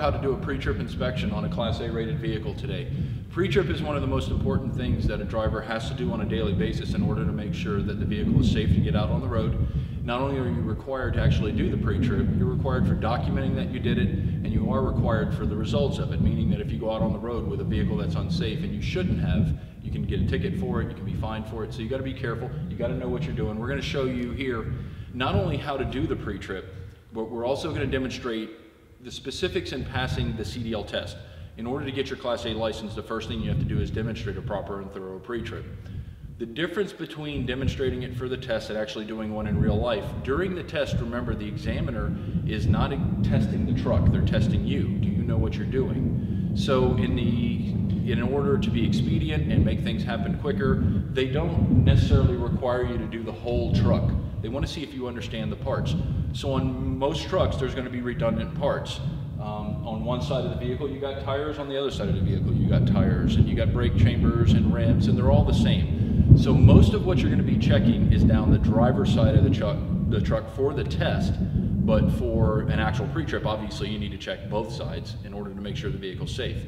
how to do a pre-trip inspection on a Class A rated vehicle today. Pre-trip is one of the most important things that a driver has to do on a daily basis in order to make sure that the vehicle is safe to get out on the road. Not only are you required to actually do the pre-trip, you're required for documenting that you did it, and you are required for the results of it, meaning that if you go out on the road with a vehicle that's unsafe and you shouldn't have, you can get a ticket for it, you can be fined for it, so you gotta be careful, you gotta know what you're doing. We're gonna show you here not only how to do the pre-trip, but we're also gonna demonstrate the specifics in passing the CDL test. In order to get your Class A license, the first thing you have to do is demonstrate a proper and thorough pre-trip. The difference between demonstrating it for the test and actually doing one in real life, during the test, remember the examiner is not testing the truck, they're testing you. Do you know what you're doing? So in the in order to be expedient and make things happen quicker, they don't necessarily require you to do the whole truck. They want to see if you understand the parts. So on most trucks, there's going to be redundant parts. Um, on one side of the vehicle, you got tires. On the other side of the vehicle, you got tires, and you got brake chambers and rims, and they're all the same. So most of what you're going to be checking is down the driver's side of the truck, the truck for the test. But for an actual pre-trip, obviously, you need to check both sides in order to make sure the vehicle's safe.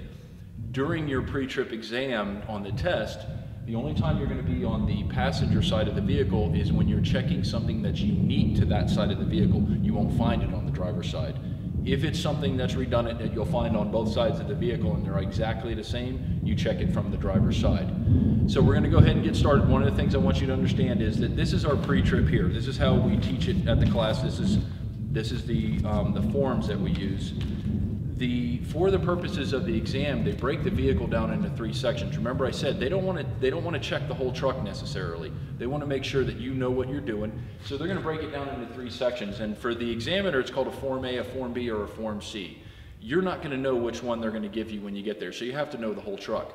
During your pre-trip exam on the test, the only time you're going to be on the passenger side of the vehicle is when you're checking something that's unique to that side of the vehicle. You won't find it on the driver's side. If it's something that's redundant that you'll find on both sides of the vehicle and they're exactly the same, you check it from the driver's side. So we're going to go ahead and get started. One of the things I want you to understand is that this is our pre-trip here. This is how we teach it at the class. This is this is the um, the forms that we use the for the purposes of the exam, they break the vehicle down into three sections. Remember, I said they don't want to they don't want to check the whole truck necessarily. They want to make sure that you know what you're doing. So they're going to break it down into three sections. And for the examiner, it's called a Form A, a Form B, or a Form C. You're not going to know which one they're going to give you when you get there. So you have to know the whole truck.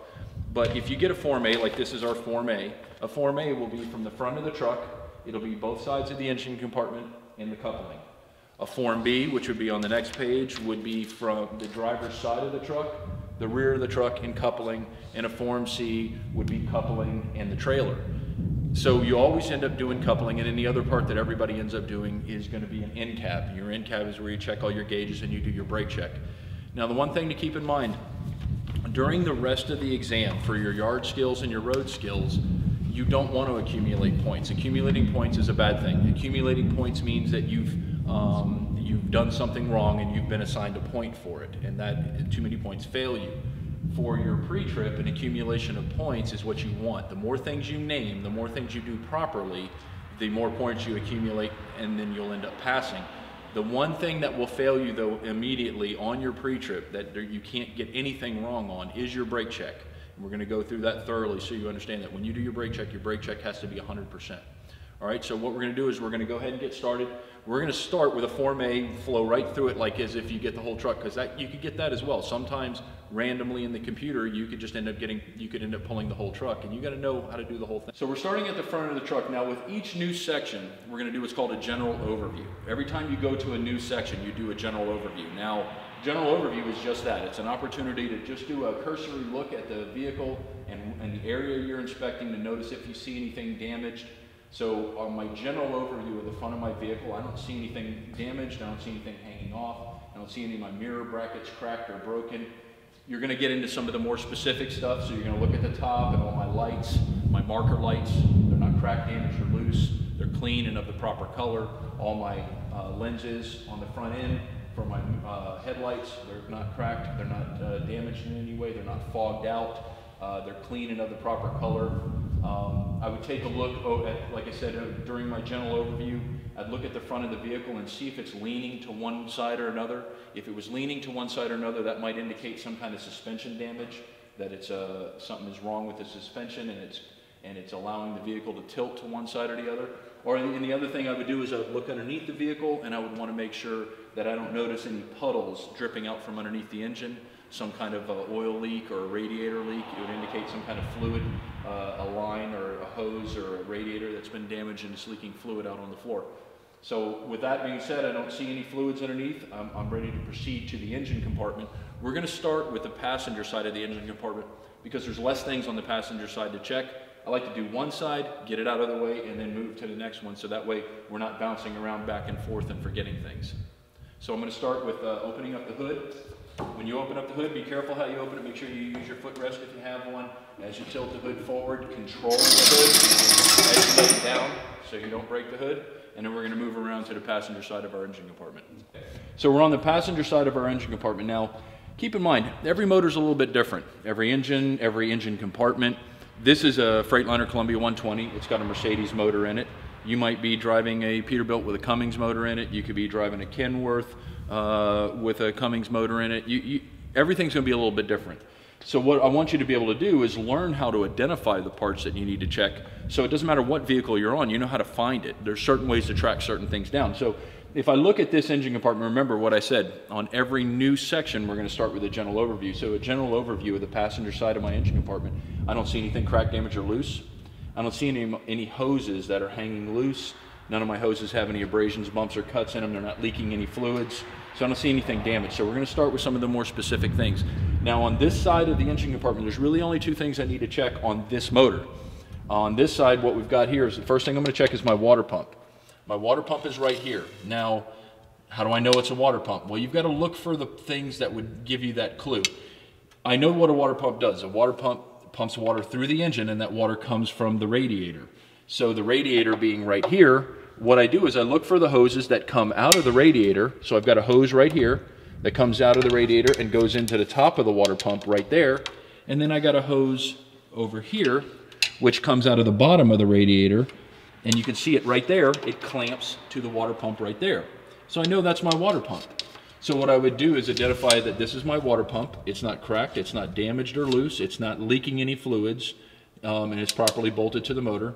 But if you get a Form A, like this is our Form A, a Form A will be from the front of the truck. It'll be both sides of the engine compartment and the coupling. A Form B, which would be on the next page, would be from the driver's side of the truck, the rear of the truck and coupling, and a Form C would be coupling and the trailer. So you always end up doing coupling, and then the other part that everybody ends up doing is going to be an in cab. Your in cab is where you check all your gauges and you do your brake check. Now the one thing to keep in mind, during the rest of the exam for your yard skills and your road skills, you don't want to accumulate points. Accumulating points is a bad thing. Accumulating points means that you've um, you've done something wrong and you've been assigned a point for it, and that too many points fail you. For your pre-trip, an accumulation of points is what you want. The more things you name, the more things you do properly, the more points you accumulate, and then you'll end up passing. The one thing that will fail you though immediately on your pre-trip that you can't get anything wrong on is your brake check. And we're going to go through that thoroughly so you understand that when you do your brake check, your brake check has to be 100%. All right, so what we're going to do is we're going to go ahead and get started. We're going to start with a Form A, flow right through it like as if you get the whole truck, because that you could get that as well. Sometimes randomly in the computer, you could just end up getting, you could end up pulling the whole truck, and you got to know how to do the whole thing. So we're starting at the front of the truck. Now with each new section, we're going to do what's called a general overview. Every time you go to a new section, you do a general overview. Now, general overview is just that. It's an opportunity to just do a cursory look at the vehicle and, and the area you're inspecting to notice if you see anything damaged, so on my general overview of the front of my vehicle, I don't see anything damaged, I don't see anything hanging off, I don't see any of my mirror brackets cracked or broken. You're gonna get into some of the more specific stuff, so you're gonna look at the top and all my lights, my marker lights, they're not cracked, damaged, or loose, they're clean and of the proper color. All my uh, lenses on the front end for my uh, headlights, they're not cracked, they're not uh, damaged in any way, they're not fogged out, uh, they're clean and of the proper color. Um, I would take a look oh, at, like I said, uh, during my general overview, I'd look at the front of the vehicle and see if it's leaning to one side or another. If it was leaning to one side or another, that might indicate some kind of suspension damage, that it's uh, something is wrong with the suspension and it's and it's allowing the vehicle to tilt to one side or the other. Or and the other thing I would do is I would look underneath the vehicle and I would want to make sure that I don't notice any puddles dripping out from underneath the engine some kind of oil leak or a radiator leak. It would indicate some kind of fluid, uh, a line or a hose or a radiator that's been damaged and is leaking fluid out on the floor. So with that being said, I don't see any fluids underneath. I'm, I'm ready to proceed to the engine compartment. We're going to start with the passenger side of the engine compartment because there's less things on the passenger side to check. I like to do one side, get it out of the way, and then move to the next one so that way we're not bouncing around back and forth and forgetting things. So I'm going to start with uh, opening up the hood. When you open up the hood, be careful how you open it. Make sure you use your footrest if you have one. As you tilt the hood forward, control the hood as you lay it down so you don't break the hood. And then we're going to move around to the passenger side of our engine compartment. So we're on the passenger side of our engine compartment. Now, keep in mind, every motor is a little bit different. Every engine, every engine compartment. This is a Freightliner Columbia 120. It's got a Mercedes motor in it. You might be driving a Peterbilt with a Cummins motor in it. You could be driving a Kenworth uh, with a Cummins motor in it. You, you, everything's going to be a little bit different. So what I want you to be able to do is learn how to identify the parts that you need to check. So it doesn't matter what vehicle you're on, you know how to find it. There's certain ways to track certain things down. So if I look at this engine compartment, remember what I said, on every new section, we're gonna start with a general overview. So a general overview of the passenger side of my engine compartment. I don't see anything cracked, damaged, or loose. I don't see any, any hoses that are hanging loose. None of my hoses have any abrasions, bumps, or cuts in them. They're not leaking any fluids. So I don't see anything damaged. So we're gonna start with some of the more specific things. Now on this side of the engine compartment, there's really only two things I need to check on this motor. On this side, what we've got here is the first thing I'm gonna check is my water pump. My water pump is right here. Now, how do I know it's a water pump? Well, you've got to look for the things that would give you that clue. I know what a water pump does. A water pump pumps water through the engine and that water comes from the radiator. So the radiator being right here, what I do is I look for the hoses that come out of the radiator. So I've got a hose right here that comes out of the radiator and goes into the top of the water pump right there. And then I got a hose over here, which comes out of the bottom of the radiator. And you can see it right there. It clamps to the water pump right there. So I know that's my water pump. So what I would do is identify that this is my water pump. It's not cracked, it's not damaged or loose, it's not leaking any fluids, um, and it's properly bolted to the motor.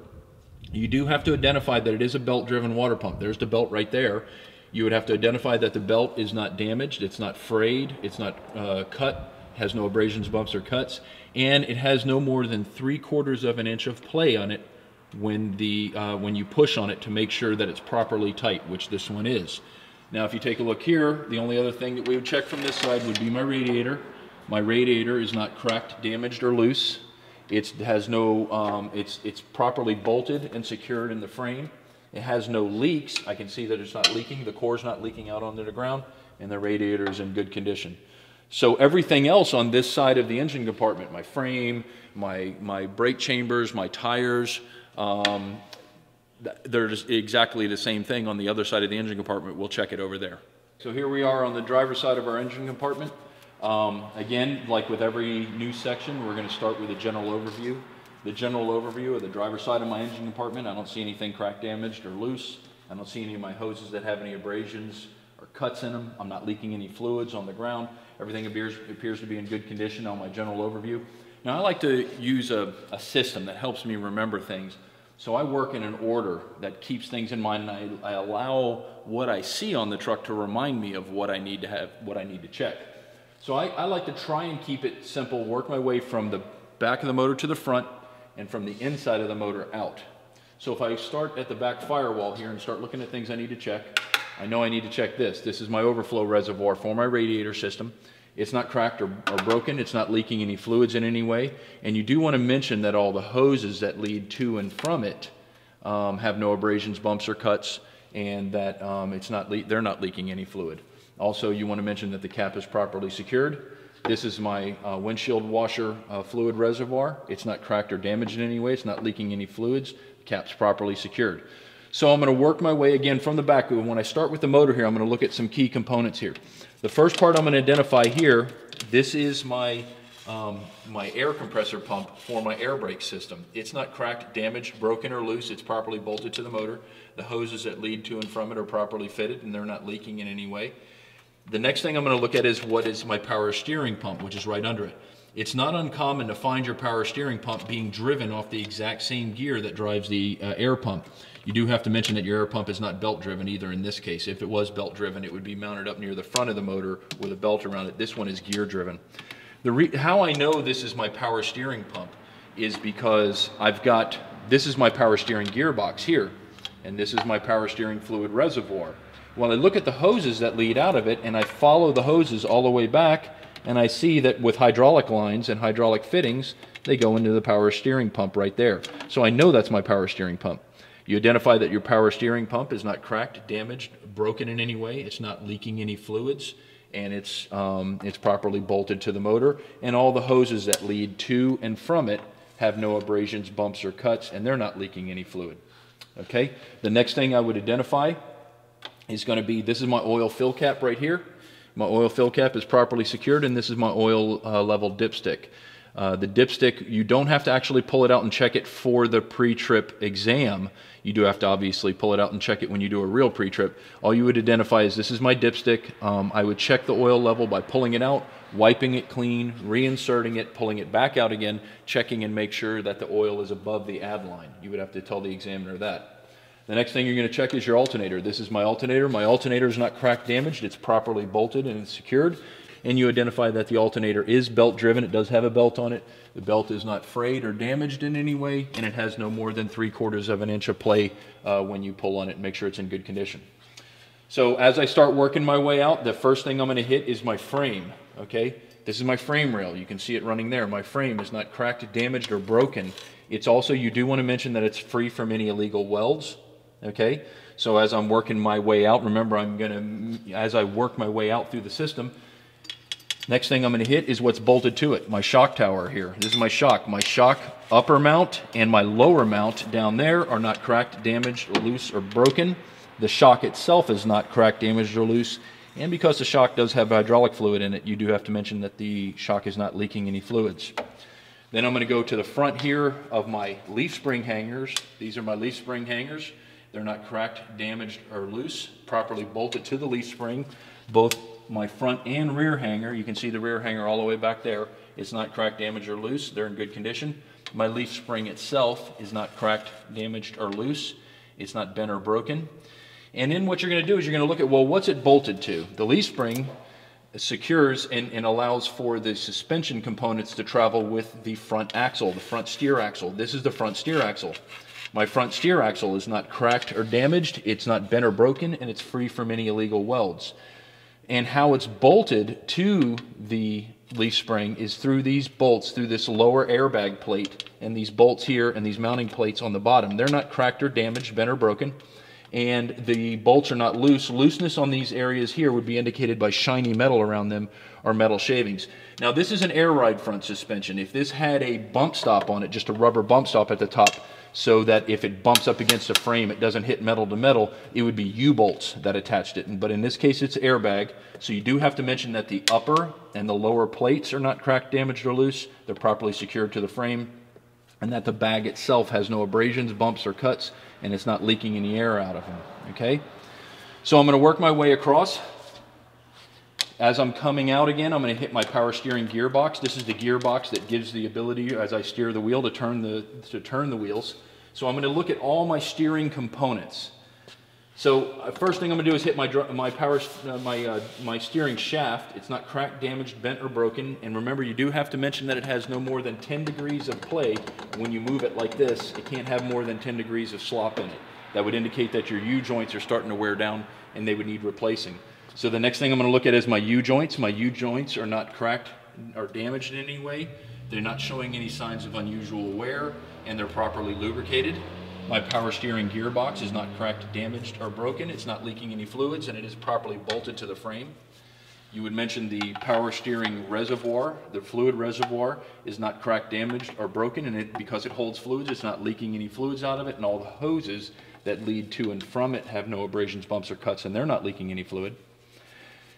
You do have to identify that it is a belt-driven water pump. There's the belt right there. You would have to identify that the belt is not damaged, it's not frayed, it's not uh, cut, has no abrasions, bumps, or cuts, and it has no more than three quarters of an inch of play on it when, the, uh, when you push on it to make sure that it's properly tight, which this one is. Now if you take a look here, the only other thing that we would check from this side would be my radiator. My radiator is not cracked, damaged, or loose. It has no, um, it's, it's properly bolted and secured in the frame. It has no leaks. I can see that it's not leaking. The core's not leaking out onto the ground, and the radiator is in good condition. So everything else on this side of the engine compartment, my frame, my, my brake chambers, my tires, um, they're exactly the same thing on the other side of the engine compartment. We'll check it over there. So here we are on the driver's side of our engine compartment. Um, again, like with every new section, we're going to start with a general overview. The general overview of the driver's side of my engine compartment, I don't see anything cracked, damaged, or loose. I don't see any of my hoses that have any abrasions or cuts in them. I'm not leaking any fluids on the ground. Everything appears, appears to be in good condition on my general overview. Now I like to use a, a system that helps me remember things. So I work in an order that keeps things in mind and I, I allow what I see on the truck to remind me of what I need to have, what I need to check. So I, I, like to try and keep it simple, work my way from the back of the motor to the front and from the inside of the motor out. So if I start at the back firewall here and start looking at things I need to check, I know I need to check this. This is my overflow reservoir for my radiator system. It's not cracked or, or broken. It's not leaking any fluids in any way. And you do want to mention that all the hoses that lead to and from it um, have no abrasions, bumps, or cuts, and that um, it's not they're not leaking any fluid. Also, you want to mention that the cap is properly secured. This is my uh, windshield washer uh, fluid reservoir. It's not cracked or damaged in any way. It's not leaking any fluids. The cap's properly secured. So I'm going to work my way again from the back. When I start with the motor here, I'm going to look at some key components here. The first part I'm going to identify here, this is my, um, my air compressor pump for my air brake system. It's not cracked, damaged, broken, or loose. It's properly bolted to the motor. The hoses that lead to and from it are properly fitted and they're not leaking in any way. The next thing I'm going to look at is what is my power steering pump, which is right under it. It's not uncommon to find your power steering pump being driven off the exact same gear that drives the uh, air pump. You do have to mention that your air pump is not belt driven either in this case. If it was belt driven, it would be mounted up near the front of the motor with a belt around it. This one is gear driven. The how I know this is my power steering pump is because I've got, this is my power steering gearbox here, and this is my power steering fluid reservoir. Well, I look at the hoses that lead out of it and I follow the hoses all the way back and I see that with hydraulic lines and hydraulic fittings, they go into the power steering pump right there. So I know that's my power steering pump. You identify that your power steering pump is not cracked, damaged, broken in any way. It's not leaking any fluids. and it's, um, it's properly bolted to the motor. And all the hoses that lead to and from it have no abrasions, bumps, or cuts, and they're not leaking any fluid. Okay, the next thing I would identify is going to be this is my oil fill cap right here. My oil fill cap is properly secured, and this is my oil uh, level dipstick. Uh, the dipstick, you don't have to actually pull it out and check it for the pre-trip exam. You do have to obviously pull it out and check it when you do a real pre-trip. All you would identify is this is my dipstick. Um, I would check the oil level by pulling it out, wiping it clean, reinserting it, pulling it back out again, checking and make sure that the oil is above the add line. You would have to tell the examiner that. The next thing you're going to check is your alternator. This is my alternator. My alternator is not crack damaged. It's properly bolted and it's secured and you identify that the alternator is belt driven. It does have a belt on it. The belt is not frayed or damaged in any way, and it has no more than three quarters of an inch of play uh, when you pull on it make sure it's in good condition. So as I start working my way out, the first thing I'm going to hit is my frame, okay? This is my frame rail. You can see it running there. My frame is not cracked, damaged, or broken. It's also, you do want to mention that it's free from any illegal welds, okay? So as I'm working my way out, remember I'm to, as I work my way out through the system, Next thing I'm to hit is what's bolted to it, my shock tower here. This is my shock. My shock upper mount and my lower mount down there are not cracked, damaged, loose, or broken. The shock itself is not cracked, damaged, or loose. And because the shock does have hydraulic fluid in it, you do have to mention that the shock is not leaking any fluids. Then I'm going to go to the front here of my leaf spring hangers. These are my leaf spring hangers. They're not cracked, damaged, or loose, properly bolted to the leaf spring. Both my front and rear hanger, you can see the rear hanger all the way back there. It's not cracked, damaged, or loose. They're in good condition. My leaf spring itself is not cracked, damaged, or loose. It's not bent or broken. And then what you're going to do is you're going to look at, well, what's it bolted to? The leaf spring secures and, and, allows for the suspension components to travel with the front axle, the front steer axle. This is the front steer axle. My front steer axle is not cracked or damaged, it's not bent or broken, and it's free from any illegal welds and how it's bolted to the leaf spring is through these bolts, through this lower airbag plate, and these bolts here and these mounting plates on the bottom. They're not cracked or damaged, bent or broken, and the bolts are not loose. Looseness on these areas here would be indicated by shiny metal around them or metal shavings. Now this is an air ride front suspension. If this had a bump stop on it, just a rubber bump stop at the top, so that if it bumps up against a frame, it doesn't hit metal to metal. It would be U-bolts that attached it. But in this case, it's airbag. So you do have to mention that the upper and the lower plates are not cracked, damaged, or loose. They're properly secured to the frame. And that the bag itself has no abrasions, bumps, or cuts, and it's not leaking any air out of them. Okay? So I'm going to work my way across. As I'm coming out again, I'm going to hit my power steering gearbox. This is the gearbox that gives the ability, as I steer the wheel, to turn the, to turn the wheels. So I'm going to look at all my steering components. So uh, first thing I'm going to do is hit my, my, power, uh, my, uh, my steering shaft. It's not cracked, damaged, bent, or broken. And remember, you do have to mention that it has no more than 10 degrees of play. When you move it like this, it can't have more than 10 degrees of slop in it. That would indicate that your U-joints are starting to wear down and they would need replacing. So the next thing I'm going to look at is my U-joints. My U-joints are not cracked or damaged in any way. They're not showing any signs of unusual wear and they're properly lubricated. My power steering gearbox is not cracked, damaged, or broken. It's not leaking any fluids and it is properly bolted to the frame. You would mention the power steering reservoir. The fluid reservoir is not cracked, damaged, or broken, and it, because it holds fluids, it's not leaking any fluids out of it, and all the hoses that lead to and from it have no abrasions, bumps, or cuts, and they're not leaking any fluid.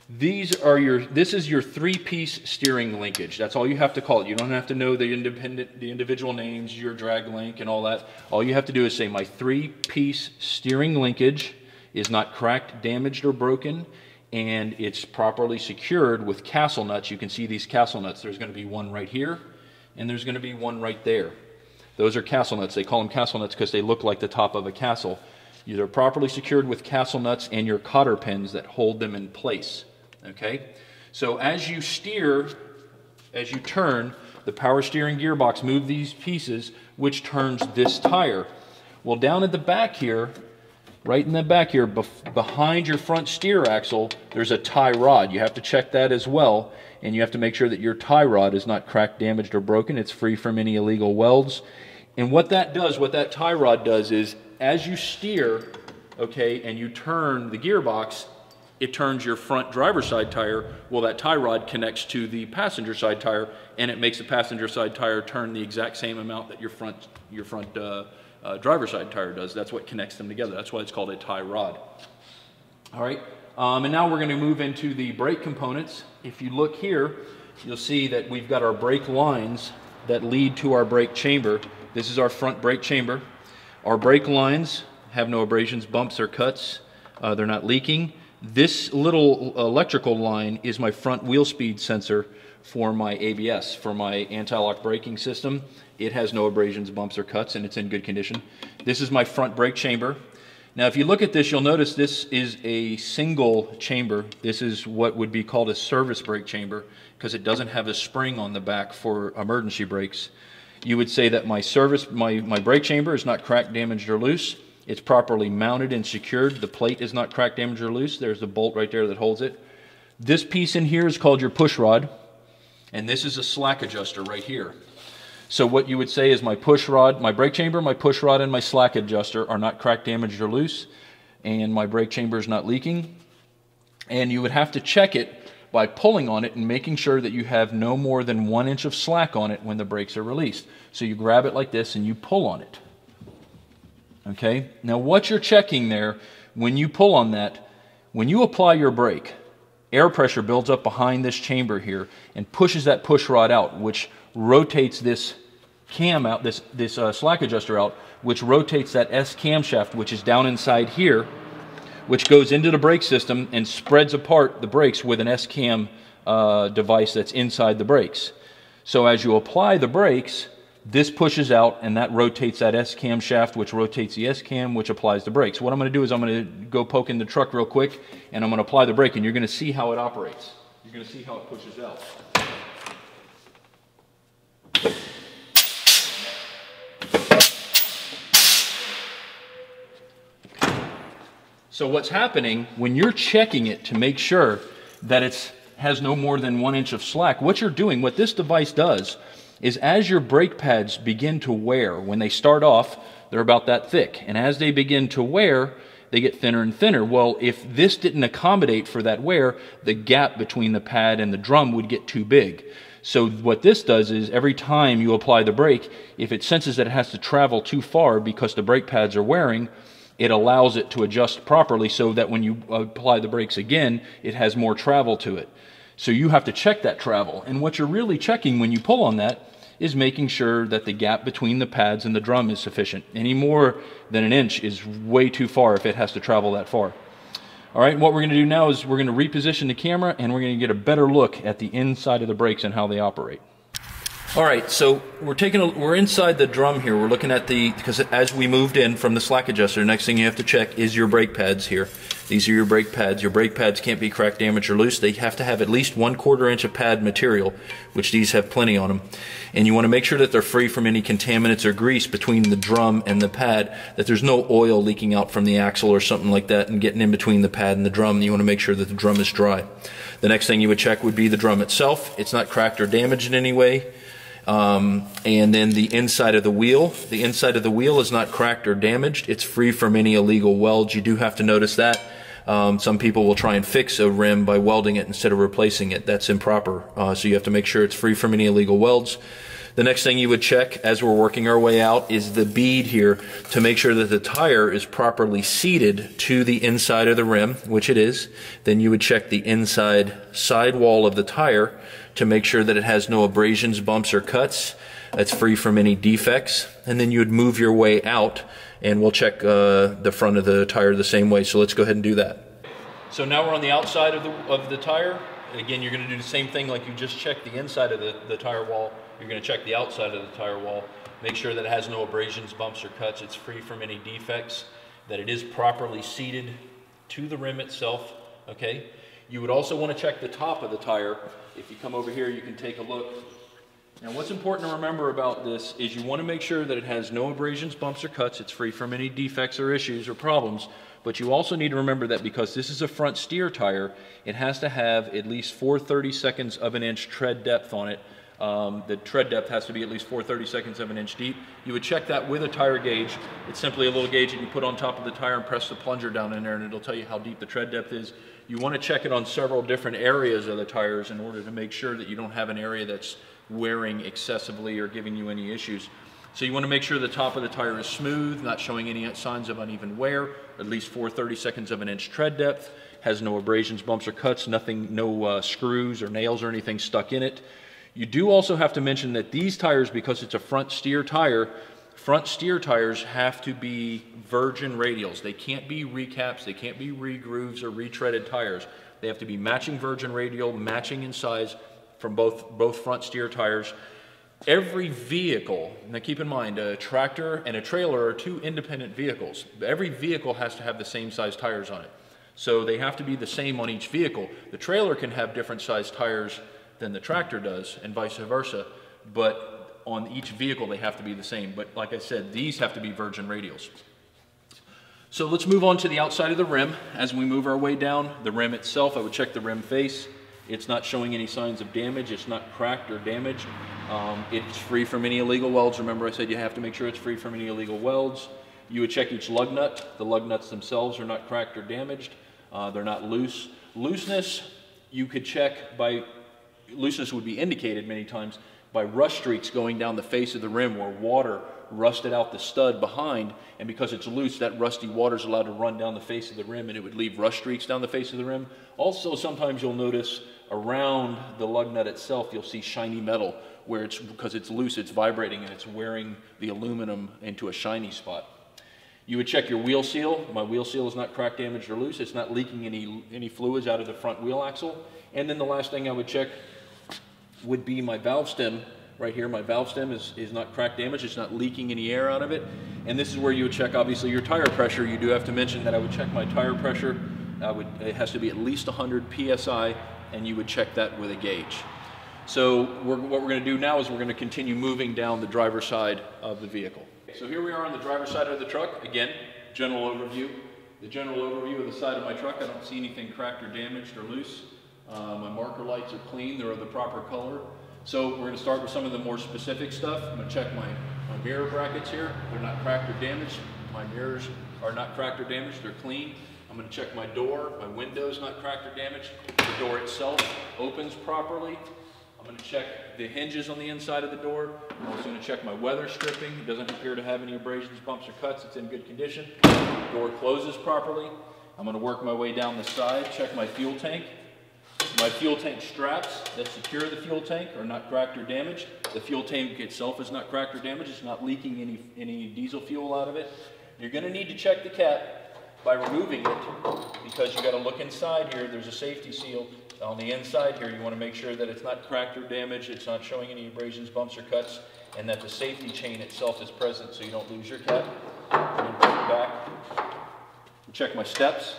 These are your, this is your three-piece steering linkage. That's all you have to call it. You don't have to know the independent, the individual names, your drag link and all that. All you have to do is say my three-piece steering linkage is not cracked, damaged, or broken, and it's properly secured with castle nuts. You can see these castle nuts. There's going to be one right here, and there's going to be one right there. Those are castle nuts. They call them castle nuts because they look like the top of a castle. They're properly secured with castle nuts and your cotter pins that hold them in place. Okay? So as you steer, as you turn, the power steering gearbox move these pieces, which turns this tire. Well, down at the back here, right in the back here, behind your front steer axle, there's a tie rod. You have to check that as well, and you have to make sure that your tie rod is not cracked, damaged, or broken. It's free from any illegal welds. And what that does, what that tie rod does is, as you steer, okay, and you turn the gearbox, it turns your front driver's side tire. Well, that tie rod connects to the passenger side tire, and it makes the passenger side tire turn the exact same amount that your front your front uh, uh, side tire does. That's what connects them together. That's why it's called a tie rod. All right, um, and now we're going to move into the brake components. If you look here, you'll see that we've got our brake lines that lead to our brake chamber. This is our front brake chamber. Our brake lines have no abrasions, bumps, or cuts. Uh, they're not leaking. This little uh, electrical line is my front wheel speed sensor for my ABS, for my anti-lock braking system. It has no abrasions, bumps, or cuts, and it's in good condition. This is my front brake chamber. Now, if you look at this, you'll notice this is a single chamber. This is what would be called a service brake chamber because it doesn't have a spring on the back for emergency brakes. You would say that my service, my, my brake chamber is not cracked, damaged, or loose. It's properly mounted and secured. The plate is not cracked, damaged, or loose. There's the bolt right there that holds it. This piece in here is called your push rod, and this is a slack adjuster right here. So what you would say is my push rod, my brake chamber, my push rod, and my slack adjuster are not cracked, damaged, or loose, and my brake chamber is not leaking. And you would have to check it by pulling on it and making sure that you have no more than one inch of slack on it when the brakes are released. So you grab it like this and you pull on it. Okay? Now, what you're checking there, when you pull on that, when you apply your brake, air pressure builds up behind this chamber here and pushes that push rod out, which rotates this cam out, this, this uh, slack adjuster out, which rotates that S camshaft, which is down inside here, which goes into the brake system and spreads apart the brakes with an S cam uh, device that's inside the brakes. So as you apply the brakes, this pushes out and that rotates that S-cam shaft, which rotates the S-cam, which applies the brakes. What I'm going to do is I'm going to go poke in the truck real quick and I'm going to apply the brake and you're going to see how it operates. You're going to see how it pushes out. So what's happening when you're checking it to make sure that it has no more than one inch of slack, what you're doing, what this device does, is as your brake pads begin to wear, when they start off, they're about that thick. And as they begin to wear, they get thinner and thinner. Well, if this didn't accommodate for that wear, the gap between the pad and the drum would get too big. So what this does is every time you apply the brake, if it senses that it has to travel too far because the brake pads are wearing, it allows it to adjust properly so that when you apply the brakes again, it has more travel to it. So you have to check that travel. And what you're really checking when you pull on that is making sure that the gap between the pads and the drum is sufficient. Any more than an inch is way too far if it has to travel that far. All right, what we're going to do now is we're going to reposition the camera and we're going to get a better look at the inside of the brakes and how they operate. All right, so we're taking a, we're inside the drum here. We're looking at the because as we moved in from the slack adjuster, next thing you have to check is your brake pads here. These are your brake pads. Your brake pads can't be cracked, damaged, or loose. They have to have at least one quarter inch of pad material, which these have plenty on them. And you want to make sure that they're free from any contaminants or grease between the drum and the pad, that there's no oil leaking out from the axle or something like that and getting in between the pad and the drum. You want to make sure that the drum is dry. The next thing you would check would be the drum itself. It's not cracked or damaged in any way. Um, and then the inside of the wheel. The inside of the wheel is not cracked or damaged. It's free from any illegal welds. You do have to notice that. Um, some people will try and fix a rim by welding it instead of replacing it. That's improper. Uh, so you have to make sure it's free from any illegal welds. The next thing you would check as we're working our way out is the bead here to make sure that the tire is properly seated to the inside of the rim, which it is. Then you would check the inside sidewall of the tire to make sure that it has no abrasions, bumps, or cuts. It's free from any defects. And then you would move your way out and we'll check uh, the front of the tire the same way. So let's go ahead and do that. So now we're on the outside of the, of the tire. Again, you're gonna do the same thing like you just checked the inside of the, the tire wall you're going to check the outside of the tire wall, make sure that it has no abrasions, bumps, or cuts. It's free from any defects, that it is properly seated to the rim itself, okay? You would also want to check the top of the tire. If you come over here, you can take a look. Now what's important to remember about this is you want to make sure that it has no abrasions, bumps, or cuts. It's free from any defects or issues or problems. But you also need to remember that because this is a front steer tire, it has to have at least 4 30 seconds of an inch tread depth on it Um, the tread depth has to be at least 4 32 of an inch deep. You would check that with a tire gauge. It's simply a little gauge that you put on top of the tire and press the plunger down in there and it'll tell you how deep the tread depth is. You want to check it on several different areas of the tires in order to make sure that you don't have an area that's wearing excessively or giving you any issues. So you want to make sure the top of the tire is smooth, not showing any signs of uneven wear, at least four 30 seconds of an inch tread depth, has no abrasions, bumps, or cuts, nothing, no uh, screws or nails or anything stuck in it. You do also have to mention that these tires, because it's a front steer tire, front steer tires have to be virgin radials. They can't be recaps, they can't be regrooves or retreaded tires. They have to be matching virgin radial, matching in size from both, both front steer tires. Every vehicle, now keep in mind, a tractor and a trailer are two independent vehicles. Every vehicle has to have the same size tires on it. So they have to be the same on each vehicle. The trailer can have different size tires than the tractor does and vice versa, but on each vehicle they have to be the same. But like I said, these have to be virgin radials. So let's move on to the outside of the rim. As we move our way down, the rim itself, I would check the rim face. It's not showing any signs of damage. It's not cracked or damaged. Um, it's free from any illegal welds. Remember I said you have to make sure it's free from any illegal welds. You would check each lug nut. The lug nuts themselves are not cracked or damaged. Uh, they're not loose. Looseness, you could check by looseness would be indicated many times by rust streaks going down the face of the rim where water rusted out the stud behind and because it's loose that rusty water is allowed to run down the face of the rim and it would leave rust streaks down the face of the rim also sometimes you'll notice around the lug nut itself you'll see shiny metal where it's because it's loose it's vibrating and it's wearing the aluminum into a shiny spot you would check your wheel seal. My wheel seal is not cracked, damaged, or loose. It's not leaking any, any fluids out of the front wheel axle. And then the last thing I would check would be my valve stem right here. My valve stem is, is not cracked damaged. It's not leaking any air out of it. And this is where you would check, obviously, your tire pressure. You do have to mention that I would check my tire pressure. I would, it has to be at least 100 PSI, and you would check that with a gauge. So we're, what we're going to do now is we're going to continue moving down the driver's side of the vehicle. So here we are on the driver's side of the truck. Again, general overview. The general overview of the side of my truck. I don't see anything cracked or damaged or loose. Uh, my marker lights are clean, they're of the proper color. So we're going to start with some of the more specific stuff. I'm going to check my, my mirror brackets here. They're not cracked or damaged. My mirrors are not cracked or damaged, they're clean. I'm going to check my door, my window's not cracked or damaged. The door itself opens properly. I'm going to check the hinges on the inside of the door. I'm also going to check my weather stripping. It doesn't appear to have any abrasions, bumps, or cuts. It's in good condition. The door closes properly. I'm going to work my way down the side, check my fuel tank. My fuel tank straps that secure the fuel tank are not cracked or damaged. The fuel tank itself is not cracked or damaged. It's not leaking any, any diesel fuel out of it. You're going to need to check the cap by removing it because you've got to look inside here. There's a safety seal on the inside here. You want to make sure that it's not cracked or damaged. It's not showing any abrasions, bumps, or cuts, and that the safety chain itself is present so you don't lose your cap. Back. Check my steps.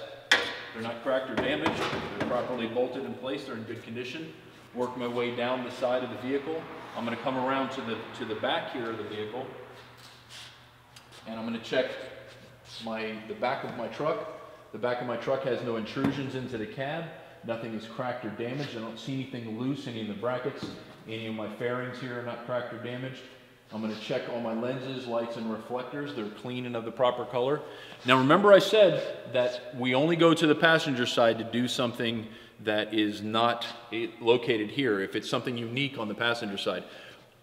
They're not cracked or damaged. They're properly bolted in place. They're in good condition. Work my way down the side of the vehicle. I'm going to come around to the, to the back here of the vehicle. And I'm going to check my, the back of my truck. The back of my truck has no intrusions into the cab. Nothing is cracked or damaged. I don't see anything loose, any of the brackets. Any of my fairings here are not cracked or damaged. I'm going to check all my lenses, lights, and reflectors. They're clean and of the proper color. Now remember I said that we only go to the passenger side to do something that is not eh, located here, if it's something unique on the passenger side.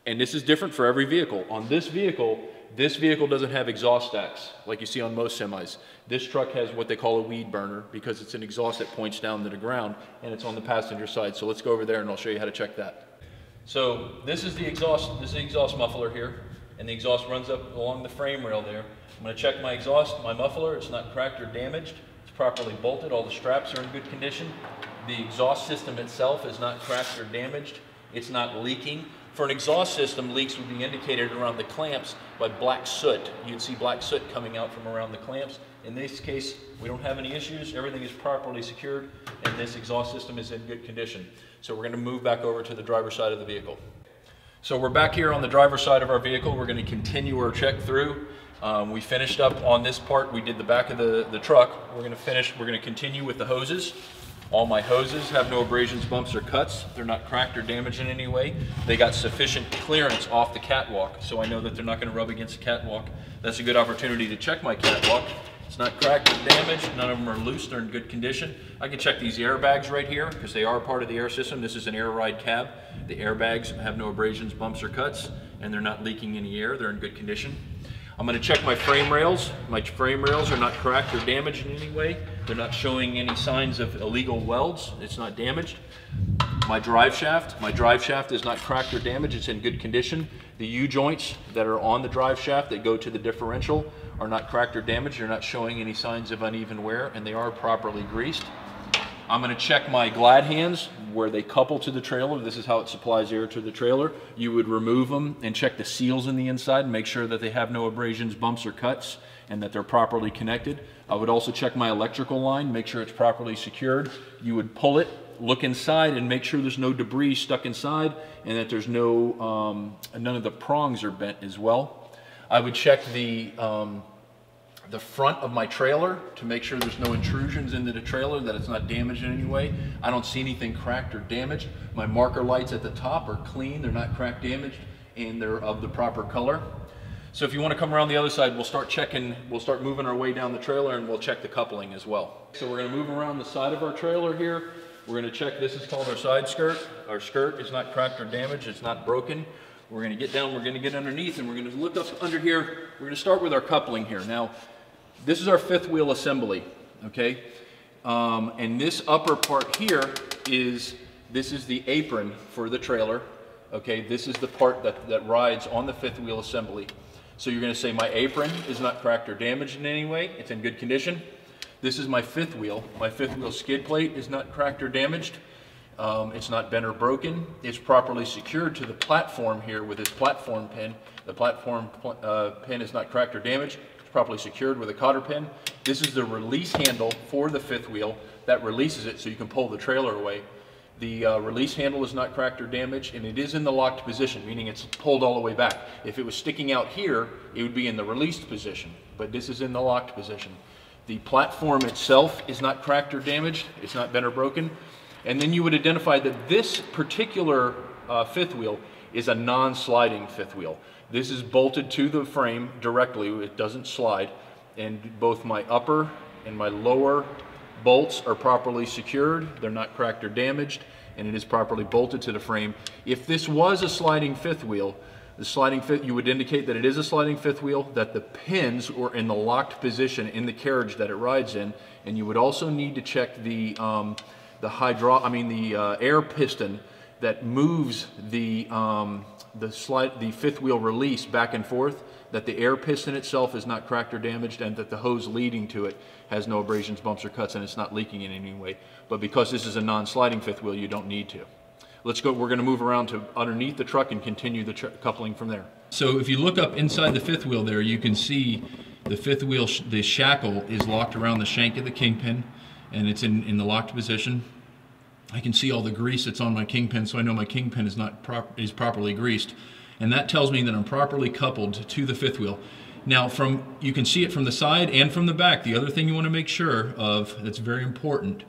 And this is different for every vehicle. On this vehicle, this vehicle doesn't have exhaust stacks like you see on most semis. This truck has what they call a weed burner because it's an exhaust that points down to the ground and it's on the passenger side. So let's go over there and I'll show you how to check that. So this is the exhaust, this is the exhaust muffler here, and the exhaust runs up along the frame rail there. I'm gonna check my exhaust, my muffler, it's not cracked or damaged. It's properly bolted, all the straps are in good condition. The exhaust system itself is not cracked or damaged. It's not leaking. For an exhaust system, leaks would be indicated around the clamps by black soot. You'd see black soot coming out from around the clamps. In this case, we don't have any issues. Everything is properly secured, and this exhaust system is in good condition. So we're going to move back over to the driver's side of the vehicle. So we're back here on the driver's side of our vehicle. We're going to continue our check through. Um, we finished up on this part. We did the back of the, the truck. We're going to finish, we're going to continue with the hoses. All my hoses have no abrasions, bumps, or cuts. They're not cracked or damaged in any way. They got sufficient clearance off the catwalk, so I know that they're not gonna rub against the catwalk. That's a good opportunity to check my catwalk. It's not cracked or damaged. None of them are loose. They're in good condition. I can check these airbags right here because they are part of the air system. This is an air ride cab. The airbags have no abrasions, bumps, or cuts, and they're not leaking any air. They're in good condition. I'm going to check my frame rails. My frame rails are not cracked or damaged in any way. They're not showing any signs of illegal welds. It's not damaged. My drive shaft, my drive shaft is not cracked or damaged. It's in good condition. The U-joints that are on the drive shaft that go to the differential are not cracked or damaged. They're not showing any signs of uneven wear and they are properly greased. I'm going to check my glad hands where they couple to the trailer. This is how it supplies air to the trailer. You would remove them and check the seals in the inside and make sure that they have no abrasions, bumps, or cuts and that they're properly connected. I would also check my electrical line, make sure it's properly secured. You would pull it, look inside and make sure there's no debris stuck inside and that there's no, um, none of the prongs are bent as well. I would check the um, the front of my trailer to make sure there's no intrusions into the trailer, that it's not damaged in any way. I don't see anything cracked or damaged. My marker lights at the top are clean, they're not cracked, damaged, and they're of the proper color. So if you want to come around the other side, we'll start checking, we'll start moving our way down the trailer and we'll check the coupling as well. So we're going to move around the side of our trailer here. We're going to check, this is called our side skirt. Our skirt is not cracked or damaged, it's not broken. We're going to get down, we're going to get underneath, and we're going to look up under here. We're going to start with our coupling here. Now, this is our fifth wheel assembly, okay? Um, and this upper part here is, this is the apron for the trailer, okay? This is the part that, that rides on the fifth wheel assembly. So you're gonna say my apron is not cracked or damaged in any way, it's in good condition. This is my fifth wheel. My fifth wheel skid plate is not cracked or damaged. Um, it's not bent or broken. It's properly secured to the platform here with this platform pin. The platform uh, pin is not cracked or damaged It's properly secured with a cotter pin. This is the release handle for the fifth wheel that releases it so you can pull the trailer away. The uh, release handle is not cracked or damaged and it is in the locked position, meaning it's pulled all the way back. If it was sticking out here, it would be in the released position, but this is in the locked position. The platform itself is not cracked or damaged, it's not bent or broken. And then you would identify that this particular uh, fifth wheel is a non-sliding fifth wheel. This is bolted to the frame directly, it doesn't slide, and both my upper and my lower bolts are properly secured, they're not cracked or damaged, and it is properly bolted to the frame. If this was a sliding fifth wheel, the sliding fifth, you would indicate that it is a sliding fifth wheel, that the pins were in the locked position in the carriage that it rides in, and you would also need to check the, um, the hydro, I mean the uh, air piston that moves the, um, the, slide, the fifth wheel release back and forth, that the air piston itself is not cracked or damaged, and that the hose leading to it has no abrasions, bumps, or cuts, and it's not leaking in any way. But because this is a non-sliding fifth wheel, you don't need to. Let's go, we're gonna move around to underneath the truck and continue the coupling from there. So if you look up inside the fifth wheel there, you can see the fifth wheel, sh the shackle is locked around the shank of the kingpin, and it's in, in the locked position. I can see all the grease that's on my kingpin, so I know my kingpin is not is properly greased. And that tells me that I'm properly coupled to the fifth wheel. Now, from you can see it from the side and from the back. The other thing you want to make sure of that's very important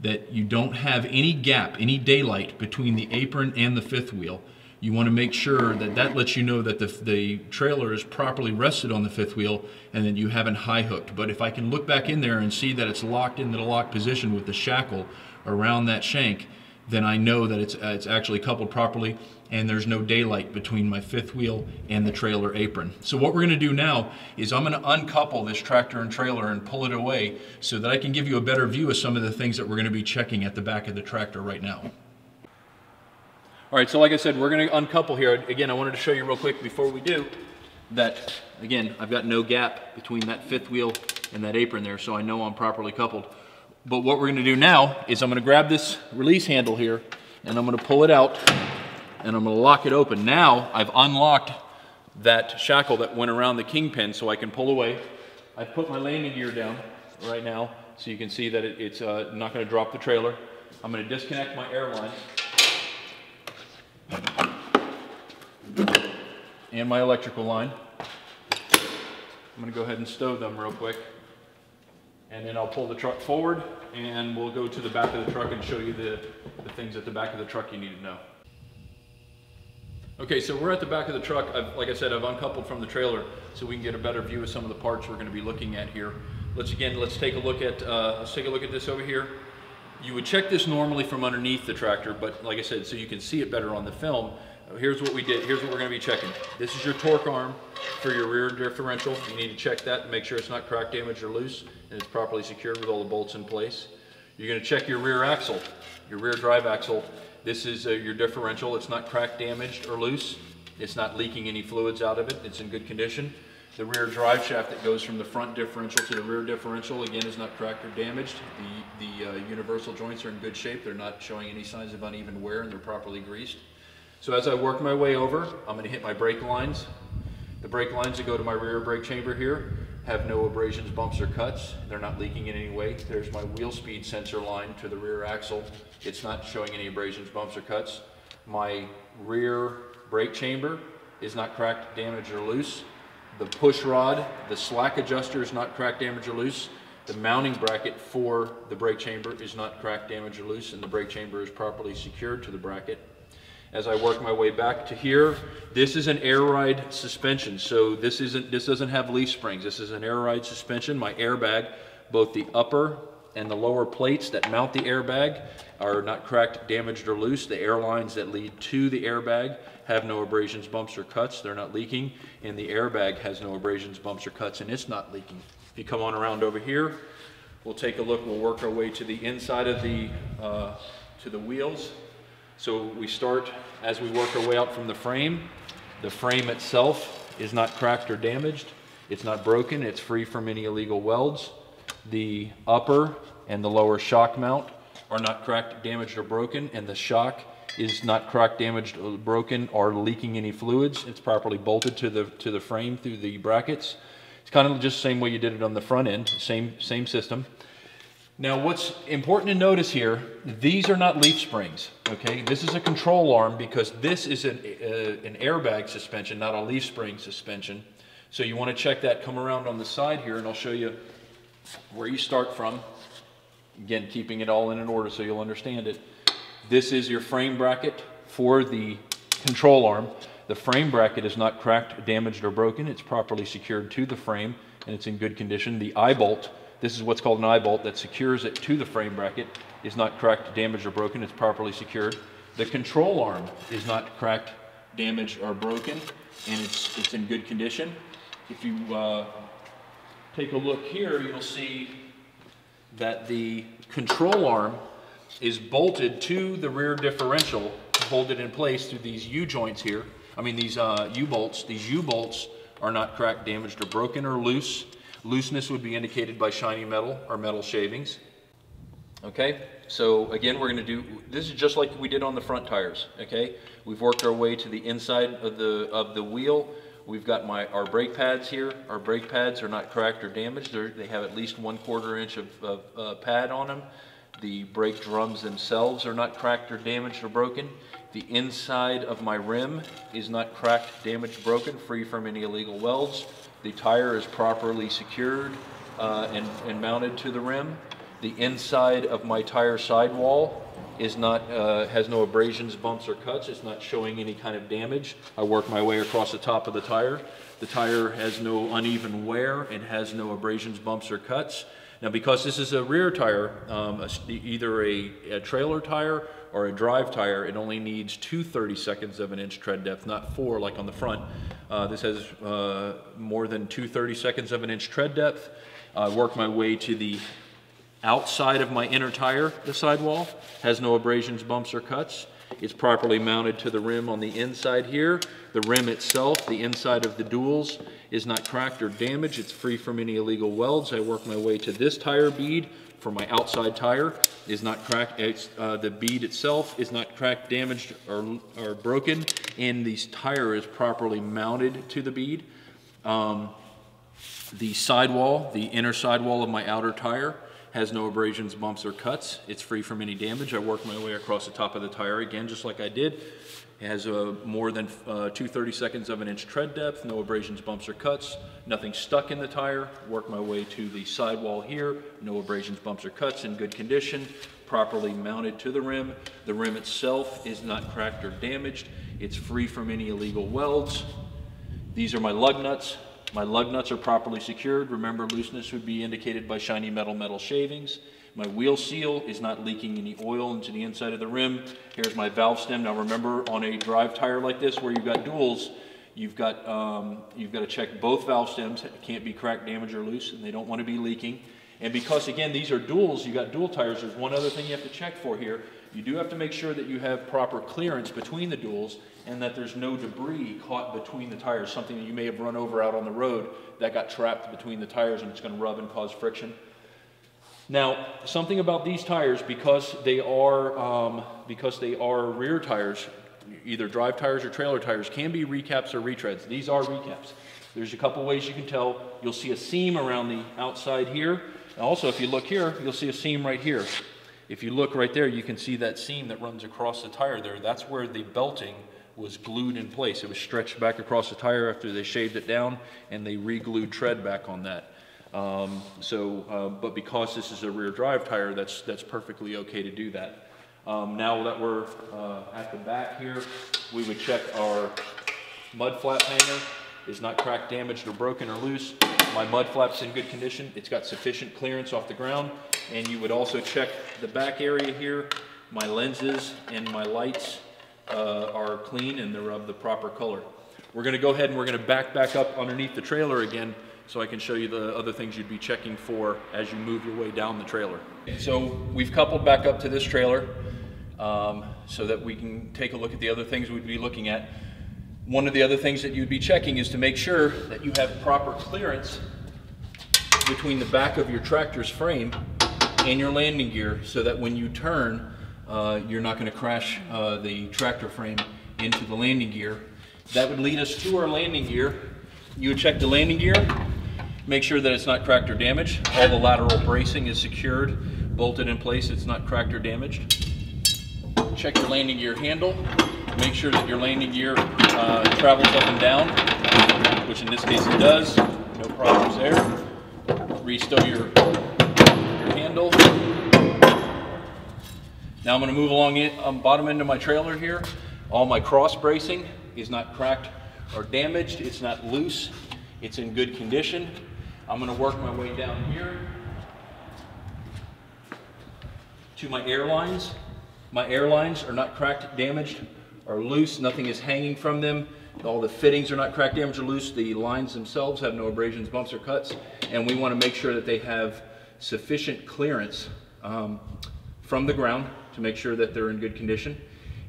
that you don't have any gap, any daylight between the apron and the fifth wheel. You want to make sure that that lets you know that the, the trailer is properly rested on the fifth wheel and that you haven't high hooked. But if I can look back in there and see that it's locked into the locked position with the shackle around that shank, then I know that it's, uh, it's actually coupled properly and there's no daylight between my fifth wheel and the trailer apron. So what we're gonna do now is I'm gonna uncouple this tractor and trailer and pull it away so that I can give you a better view of some of the things that we're gonna be checking at the back of the tractor right now. All right, so like I said, we're gonna uncouple here. Again, I wanted to show you real quick before we do that, again, I've got no gap between that fifth wheel and that apron there, so I know I'm properly coupled. But what we're gonna do now is I'm gonna grab this release handle here and I'm gonna pull it out and I'm gonna lock it open. Now I've unlocked that shackle that went around the kingpin so I can pull away. I've put my landing gear down right now so you can see that it, it's uh, not gonna drop the trailer. I'm gonna disconnect my air line and my electrical line. I'm gonna go ahead and stow them real quick and then I'll pull the truck forward and we'll go to the back of the truck and show you the, the things at the back of the truck you need to know. Okay, so we're at the back of the truck. I've, like I said, I've uncoupled from the trailer so we can get a better view of some of the parts we're going to be looking at here. Let's again, let's take a look at, uh, let's take a look at this over here. You would check this normally from underneath the tractor, but like I said, so you can see it better on the film, here's what we did. Here's what we're going to be checking. This is your torque arm for your rear differential. You need to check that and make sure it's not crack damaged or loose and it's properly secured with all the bolts in place. You're going to check your rear axle, your rear drive axle. This is uh, your differential. It's not crack damaged or loose. It's not leaking any fluids out of it. It's in good condition. The rear drive shaft that goes from the front differential to the rear differential, again, is not cracked or damaged. The, the uh, universal joints are in good shape. They're not showing any signs of uneven wear and they're properly greased. So as I work my way over, I'm gonna hit my brake lines. The brake lines that go to my rear brake chamber here have no abrasions, bumps, or cuts. They're not leaking in any way. There's my wheel speed sensor line to the rear axle. It's not showing any abrasions, bumps, or cuts. My rear brake chamber is not cracked, damaged, or loose. The push rod, the slack adjuster is not cracked, damaged, or loose. The mounting bracket for the brake chamber is not cracked, damaged, or loose, and the brake chamber is properly secured to the bracket as I work my way back to here. This is an air ride suspension, so this isn't this doesn't have leaf springs. This is an air ride suspension. My airbag, both the upper and the lower plates that mount the airbag are not cracked, damaged, or loose. The air lines that lead to the airbag have no abrasions, bumps, or cuts. They're not leaking, and the airbag has no abrasions, bumps, or cuts, and it's not leaking. If you come on around over here, we'll take a look. We'll work our way to the inside of the uh, to the wheels. So we start as we work our way out from the frame. The frame itself is not cracked or damaged. It's not broken. It's free from any illegal welds. The upper and the lower shock mount are not cracked, damaged, or broken, and the shock is not cracked, damaged, or broken, or leaking any fluids. It's properly bolted to the to the frame through the brackets. It's kind of just the same way you did it on the front end, same same system. Now what's important to notice here, these are not leaf springs, okay? This is a control arm because this is an, uh, an airbag suspension, not a leaf spring suspension. So you wanna check that, come around on the side here and I'll show you where you start from. Again, keeping it all in an order so you'll understand it. This is your frame bracket for the control arm. The frame bracket is not cracked, damaged, or broken. It's properly secured to the frame and it's in good condition. The eye bolt this is what's called an eye bolt that secures it to the frame bracket. It's not cracked, damaged, or broken. It's properly secured. The control arm is not cracked, damaged, or broken, and it's, it's in good condition. If you uh, take a look here, you'll see that the control arm is bolted to the rear differential to hold it in place through these U-joints here. I mean these uh, U-bolts. These U-bolts are not cracked, damaged, or broken or loose. Looseness would be indicated by shiny metal or metal shavings. Okay, so again, we're gonna do, this is just like we did on the front tires, okay? We've worked our way to the inside of the, of the wheel. We've got my, our brake pads here. Our brake pads are not cracked or damaged. They're, they have at least one quarter inch of, of uh, pad on them. The brake drums themselves are not cracked or damaged or broken. The inside of my rim is not cracked, damaged, broken, free from any illegal welds. The tire is properly secured uh, and, and, mounted to the rim. The inside of my tire sidewall is not, uh, has no abrasions, bumps, or cuts. It's not showing any kind of damage. I work my way across the top of the tire. The tire has no uneven wear and has no abrasions, bumps, or cuts. Now because this is a rear tire, um, a, either a, a trailer tire or a drive tire, it only needs two 30 seconds of an inch tread depth, not four like on the front. Uh, this has uh, more than two 30 seconds of an inch tread depth. I work my way to the outside of my inner tire, the sidewall, has no abrasions, bumps, or cuts. It's properly mounted to the rim on the inside here. The rim itself, the inside of the duals, is not cracked or damaged. It's free from any illegal welds. I work my way to this tire bead, for my outside tire is not cracked. Uh, the bead itself is not cracked, damaged, or, or broken, and the tire is properly mounted to the bead. Um, the sidewall, the inner sidewall of my outer tire, has no abrasions, bumps, or cuts. It's free from any damage. I work my way across the top of the tire again, just like I did. It has a more than uh, two 30 seconds of an inch tread depth, no abrasions, bumps, or cuts, nothing stuck in the tire. Work my way to the sidewall here, no abrasions, bumps, or cuts, in good condition, properly mounted to the rim. The rim itself is not cracked or damaged. It's free from any illegal welds. These are my lug nuts. My lug nuts are properly secured. Remember, looseness would be indicated by shiny metal metal shavings. My wheel seal is not leaking any oil into the inside of the rim. Here's my valve stem. Now remember, on a drive tire like this where you've got duals, you've got, um, you've got to check both valve stems. It can't be cracked, damaged, or loose, and they don't want to be leaking. And because, again, these are duals, you've got dual tires, there's one other thing you have to check for here. You do have to make sure that you have proper clearance between the duals and that there's no debris caught between the tires, something that you may have run over out on the road that got trapped between the tires and it's going to rub and cause friction. Now, something about these tires, because they are, um, because they are rear tires, either drive tires or trailer tires, can be recaps or retreads. These are recaps. There's a couple ways you can tell. You'll see a seam around the outside here. And also, if you look here, you'll see a seam right here. If you look right there, you can see that seam that runs across the tire there. That's where the belting was glued in place. It was stretched back across the tire after they shaved it down, and they re-glued tread back on that. Um, so, uh, but because this is a rear drive tire, that's, that's perfectly okay to do that. Um, now that we're uh, at the back here, we would check our mud flap hanger is not cracked, damaged, or broken or loose. My mud flap's in good condition. It's got sufficient clearance off the ground. And you would also check the back area here. My lenses and my lights uh, are clean and they're of the proper color. We're gonna go ahead and we're gonna back back up underneath the trailer again so I can show you the other things you'd be checking for as you move your way down the trailer. So we've coupled back up to this trailer um, so that we can take a look at the other things we'd be looking at. One of the other things that you'd be checking is to make sure that you have proper clearance between the back of your tractor's frame and your landing gear so that when you turn, uh, you're not going to crash uh, the tractor frame into the landing gear. That would lead us to our landing gear. You would check the landing gear Make sure that it's not cracked or damaged. All the lateral bracing is secured, bolted in place, it's not cracked or damaged. Check your landing gear handle. Make sure that your landing gear uh, travels up and down, which in this case it does. No problems there. Restow your, your handle. Now I'm going to move along it, um, bottom end of my trailer here. All my cross bracing is not cracked or damaged. It's not loose. It's in good condition. I'm going to work my way down here to my air lines. My air lines are not cracked, damaged, or loose. Nothing is hanging from them. All the fittings are not cracked, damaged, or loose. The lines themselves have no abrasions, bumps, or cuts. And we want to make sure that they have sufficient clearance um, from the ground to make sure that they're in good condition.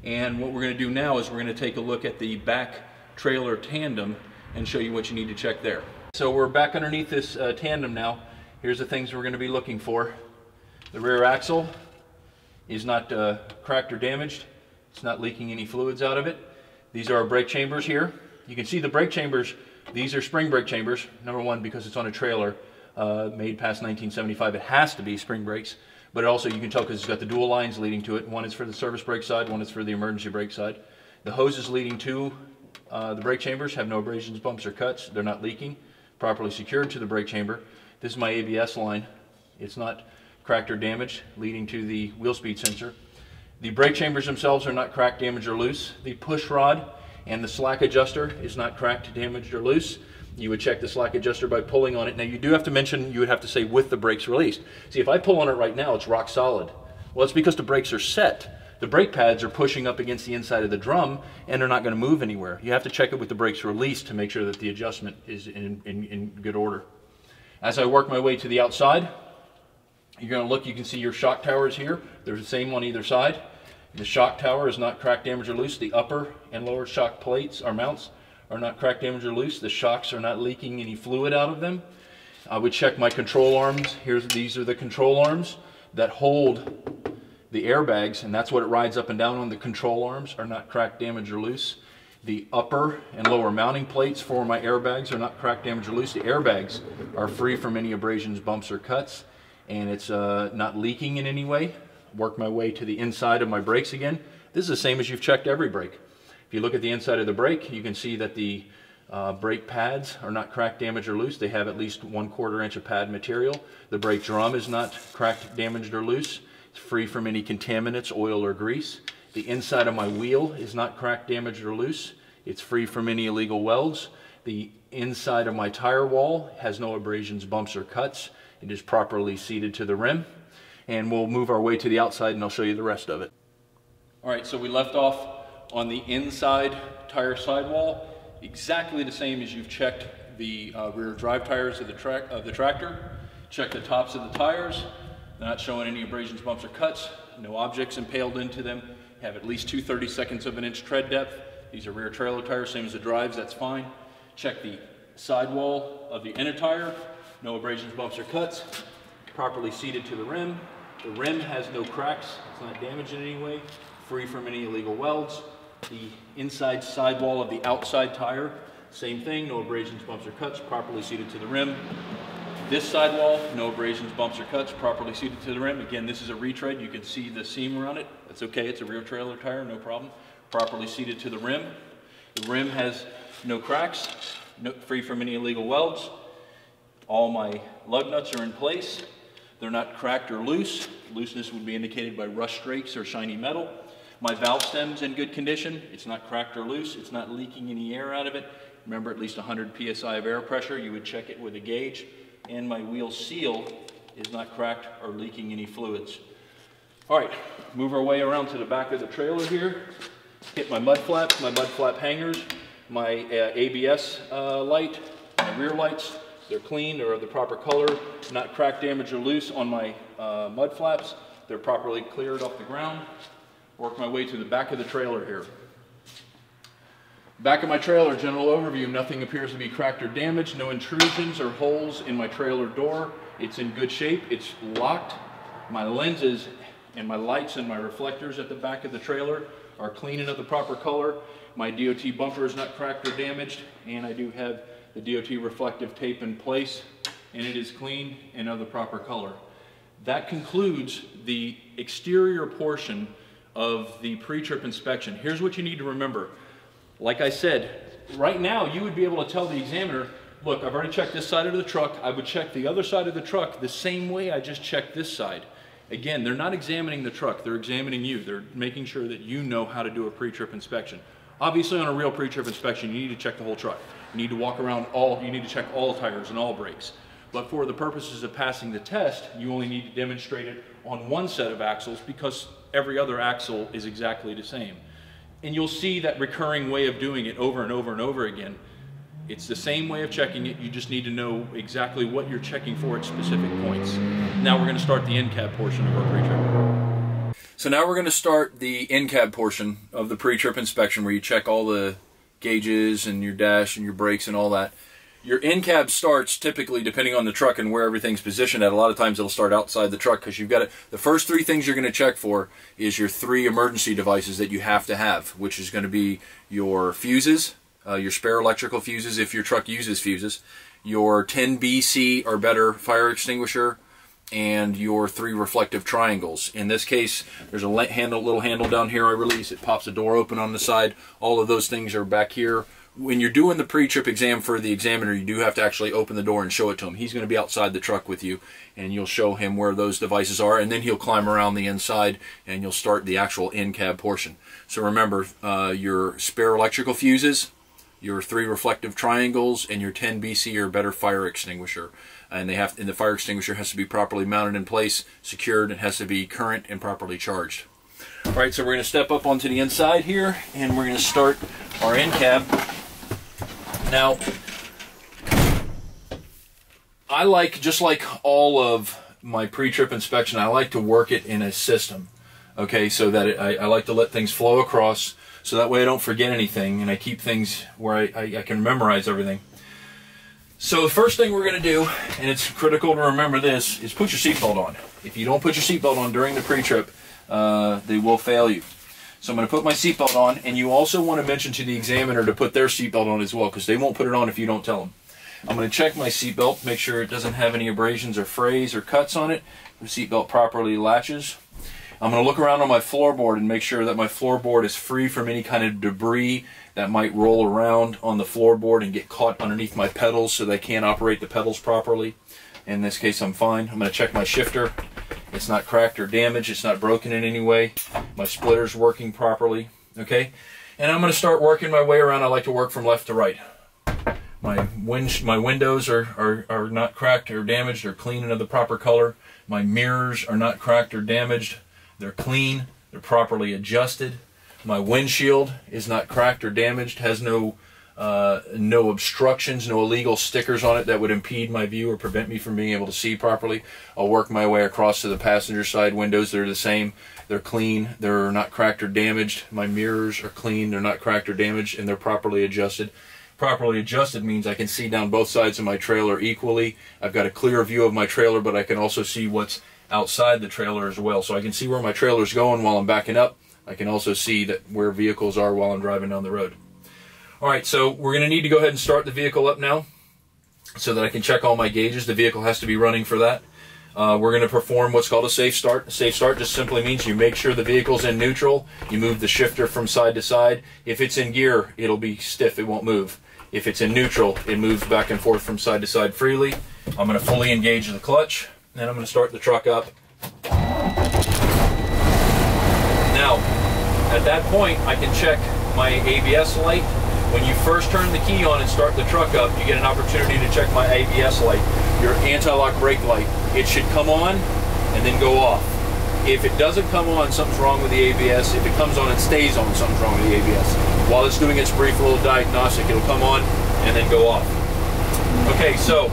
And what we're going to do now is we're going to take a look at the back trailer tandem and show you what you need to check there. So we're back underneath this uh, tandem now. Here's the things we're going to be looking for. The rear axle is not uh, cracked or damaged. It's not leaking any fluids out of it. These are our brake chambers here. You can see the brake chambers. These are spring brake chambers. Number one, because it's on a trailer uh, made past 1975, it has to be spring brakes. But also you can tell because it's got the dual lines leading to it. One is for the service brake side, one is for the emergency brake side. The hoses leading to uh, the brake chambers have no abrasions, bumps, or cuts. They're not leaking properly secured to the brake chamber. This is my ABS line. It's not cracked or damaged, leading to the wheel speed sensor. The brake chambers themselves are not cracked, damaged, or loose. The push rod and the slack adjuster is not cracked, damaged, or loose. You would check the slack adjuster by pulling on it. Now you do have to mention, you would have to say with the brakes released. See, if I pull on it right now, it's rock solid. Well, it's because the brakes are set the brake pads are pushing up against the inside of the drum and they're not going to move anywhere. You have to check it with the brakes released to make sure that the adjustment is in, in, in good order. As I work my way to the outside, you're going to look, you can see your shock towers here. There's the same on either side. The shock tower is not cracked, damaged, or loose. The upper and lower shock plates or mounts are not cracked, damaged, or loose. The shocks are not leaking any fluid out of them. I would check my control arms. Here's These are the control arms that hold the airbags, and that's what it rides up and down on, the control arms are not cracked, damaged, or loose. The upper and lower mounting plates for my airbags are not cracked, damaged, or loose. The airbags are free from any abrasions, bumps, or cuts. and it's uh, not leaking in any way. Work my way to the inside of my brakes again. This is the same as you've checked every brake. If you look at the inside of the brake, you can see that the uh, brake pads are not cracked, damaged, or loose. They have at least one quarter inch of pad material. The brake drum is not cracked, damaged, or loose. It's free from any contaminants, oil, or grease. The inside of my wheel is not cracked, damaged, or loose. It's free from any illegal welds. The inside of my tire wall has no abrasions, bumps, or cuts. It is properly seated to the rim. And we'll move our way to the outside and I'll show you the rest of it. All right, so we left off on the inside tire sidewall, exactly the same as you've checked the uh, rear drive tires of the, tra of the tractor. Check the tops of the tires. Not showing any abrasions, bumps, or cuts. No objects impaled into them. Have at least two 30 seconds of an inch tread depth. These are rear trailer tires, same as the drives, that's fine. Check the sidewall of the inner tire. No abrasions, bumps, or cuts. Properly seated to the rim. The rim has no cracks. It's not damaged in any way. Free from any illegal welds. The inside sidewall of the outside tire, same thing, no abrasions, bumps, or cuts, properly seated to the rim. This sidewall, no abrasions, bumps, or cuts, properly seated to the rim. Again, this is a retread. You can see the seam around it. That's okay, it's a rear trailer tire, no problem. Properly seated to the rim. The rim has no cracks, no, free from any illegal welds. All my lug nuts are in place. They're not cracked or loose. Looseness would be indicated by rust streaks or shiny metal. My valve stem's in good condition. It's not cracked or loose. It's not leaking any air out of it. Remember, at least 100 psi of air pressure. You would check it with a gauge. And my wheel seal is not cracked or leaking any fluids. All right, move our way around to the back of the trailer here. Hit my mud flaps, my mud flap hangers, my uh, ABS uh, light, my rear lights. They're clean, they're of the proper color, not cracked, damaged, or loose on my uh, mud flaps. They're properly cleared off the ground work my way to the back of the trailer here. Back of my trailer, general overview, nothing appears to be cracked or damaged, no intrusions or holes in my trailer door. It's in good shape, it's locked. My lenses and my lights and my reflectors at the back of the trailer are clean and of the proper color. My DOT bumper is not cracked or damaged, and I do have the DOT reflective tape in place, and it is clean and of the proper color. That concludes the exterior portion of the pre-trip inspection. Here's what you need to remember. Like I said, right now you would be able to tell the examiner, look, I've already checked this side of the truck. I would check the other side of the truck the same way I just checked this side. Again, they're not examining the truck, they're examining you. They're making sure that you know how to do a pre-trip inspection. Obviously on a real pre-trip inspection, you need to check the whole truck. You need to walk around all, you need to check all tires and all brakes. But for the purposes of passing the test, you only need to demonstrate it on one set of axles because every other axle is exactly the same. And you'll see that recurring way of doing it over and over and over again. It's the same way of checking it, you just need to know exactly what you're checking for at specific points. Now we're going to start the in-cab portion of our pre-trip. So now we're going to start the in-cab portion of the pre-trip inspection where you check all the gauges and your dash and your brakes and all that your in-cab starts typically depending on the truck and where everything's positioned at a lot of times it'll start outside the truck because you've got it the first three things you're going to check for is your three emergency devices that you have to have which is going to be your fuses uh, your spare electrical fuses if your truck uses fuses your 10 bc or better fire extinguisher and your three reflective triangles. In this case, there's a handle, little handle down here I release. It pops a door open on the side. All of those things are back here when you're doing the pre-trip exam for the examiner, you do have to actually open the door and show it to him. He's going to be outside the truck with you, and you'll show him where those devices are, and then he'll climb around the inside, and you'll start the actual in-cab portion. So remember, uh, your spare electrical fuses, your three reflective triangles, and your 10 BC or better fire extinguisher. And they have, and the fire extinguisher has to be properly mounted in place, secured, and has to be current and properly charged. All right, so we're going to step up onto the inside here, and we're going to start our in-cab now, I like, just like all of my pre-trip inspection, I like to work it in a system. Okay, so that it, I, I, like to let things flow across so that way I don't forget anything and I keep things where I, I, I can memorize everything. So the first thing we're going to do, and it's critical to remember this, is put your seatbelt on. If you don't put your seatbelt on during the pre-trip, uh, they will fail you. So I'm going to put my seatbelt on, and you also want to mention to the examiner to put their seatbelt on as well, because they won't put it on if you don't tell them. I'm going to check my seatbelt, make sure it doesn't have any abrasions or frays or cuts on it. The seatbelt properly latches. I'm going to look around on my floorboard and make sure that my floorboard is free from any kind of debris that might roll around on the floorboard and get caught underneath my pedals so they can't operate the pedals properly. In this case, I'm fine. I'm going to check my shifter. It's not cracked or damaged. It's not broken in any way. My splitter's working properly. Okay? And I'm going to start working my way around. I like to work from left to right. My, wind, my windows are, are, are not cracked or damaged. They're clean and of the proper color. My mirrors are not cracked or damaged. They're clean. They're properly adjusted. My windshield is not cracked or damaged. Has no uh, no obstructions, no illegal stickers on it that would impede my view or prevent me from being able to see properly. I'll work my way across to the passenger side windows. They're the same. They're clean. They're not cracked or damaged. My mirrors are clean. They're not cracked or damaged, and they're properly adjusted. Properly adjusted means I can see down both sides of my trailer equally. I've got a clear view of my trailer, but I can also see what's outside the trailer as well. So I can see where my trailer's going while I'm backing up. I can also see that where vehicles are while I'm driving down the road. All right, so we're going to need to go ahead and start the vehicle up now so that I can check all my gauges. The vehicle has to be running for that. Uh, we're going to perform what's called a safe start. A safe start just simply means you make sure the vehicle's in neutral. You move the shifter from side to side. If it's in gear, it'll be stiff. It won't move. If it's in neutral, it moves back and forth from side to side freely. I'm going to fully engage the clutch, and I'm going to start the truck up. Now, at that point, I can check my ABS light when you first turn the key on and start the truck up, you get an opportunity to check my ABS light, your anti-lock brake light. It should come on and then go off. If it doesn't come on, something's wrong with the ABS. If it comes on and stays on, something's wrong with the ABS. While it's doing its brief little diagnostic, it'll come on and then go off. Okay, so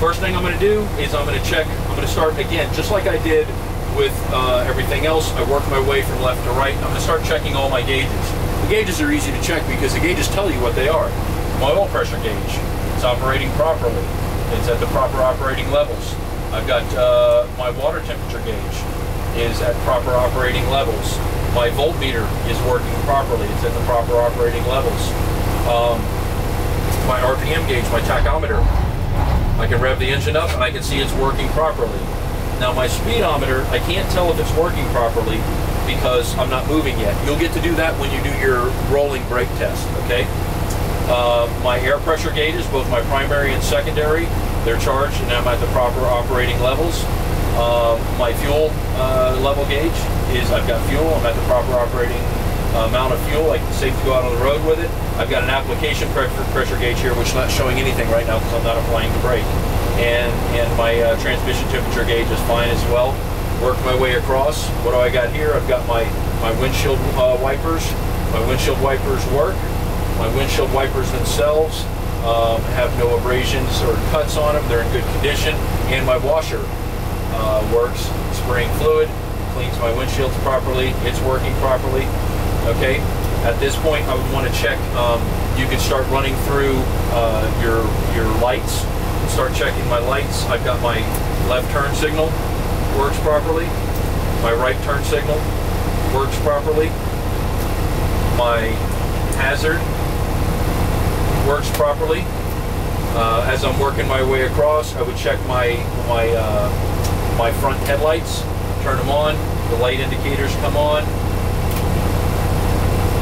first thing I'm going to do is I'm going to check, I'm going to start again, just like I did with uh, everything else. I work my way from left to right. I'm going to start checking all my gauges. The gauges are easy to check because the gauges tell you what they are. My oil pressure gauge, it's operating properly. It's at the proper operating levels. I've got uh, my water temperature gauge is at proper operating levels. My voltmeter is working properly. It's at the proper operating levels. Um, my RPM gauge, my tachometer, I can rev the engine up and I can see it's working properly. Now my speedometer, I can't tell if it's working properly because I'm not moving yet. You'll get to do that when you do your rolling brake test, okay? Uh, my air pressure gauge is both my primary and secondary, they're charged and I'm at the proper operating levels. Uh, my fuel uh, level gauge is I've got fuel, I'm at the proper operating amount of fuel, I can safe to go out on the road with it. I've got an application pressure, pressure gauge here which is not showing anything right now because I'm not applying the brake. And, and my uh, transmission temperature gauge is fine as well work my way across. What do I got here? I've got my, my windshield uh, wipers. My windshield wipers work. My windshield wipers themselves um, have no abrasions or cuts on them. They're in good condition. And my washer uh, works. Spraying fluid, cleans my windshields properly. It's working properly. Okay. At this point, I would want to check. Um, you can start running through uh, your your lights. Start checking my lights. I've got my left turn signal works properly. My right turn signal works properly. My hazard works properly. Uh, as I'm working my way across, I would check my my uh, my front headlights, turn them on. The light indicators come on.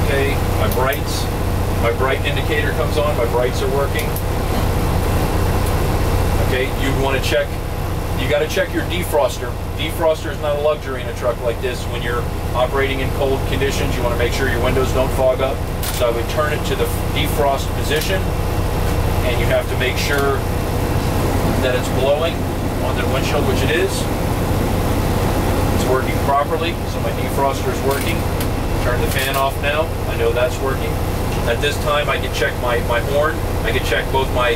Okay, my brights, my bright indicator comes on. My brights are working. Okay, you'd want to check you got to check your defroster. Defroster is not a luxury in a truck like this. When you're operating in cold conditions, you want to make sure your windows don't fog up. So I would turn it to the defrost position, and you have to make sure that it's blowing on the windshield, which it is. It's working properly, so my defroster is working. Turn the fan off now. I know that's working. At this time, I can check my, my horn. I can check both my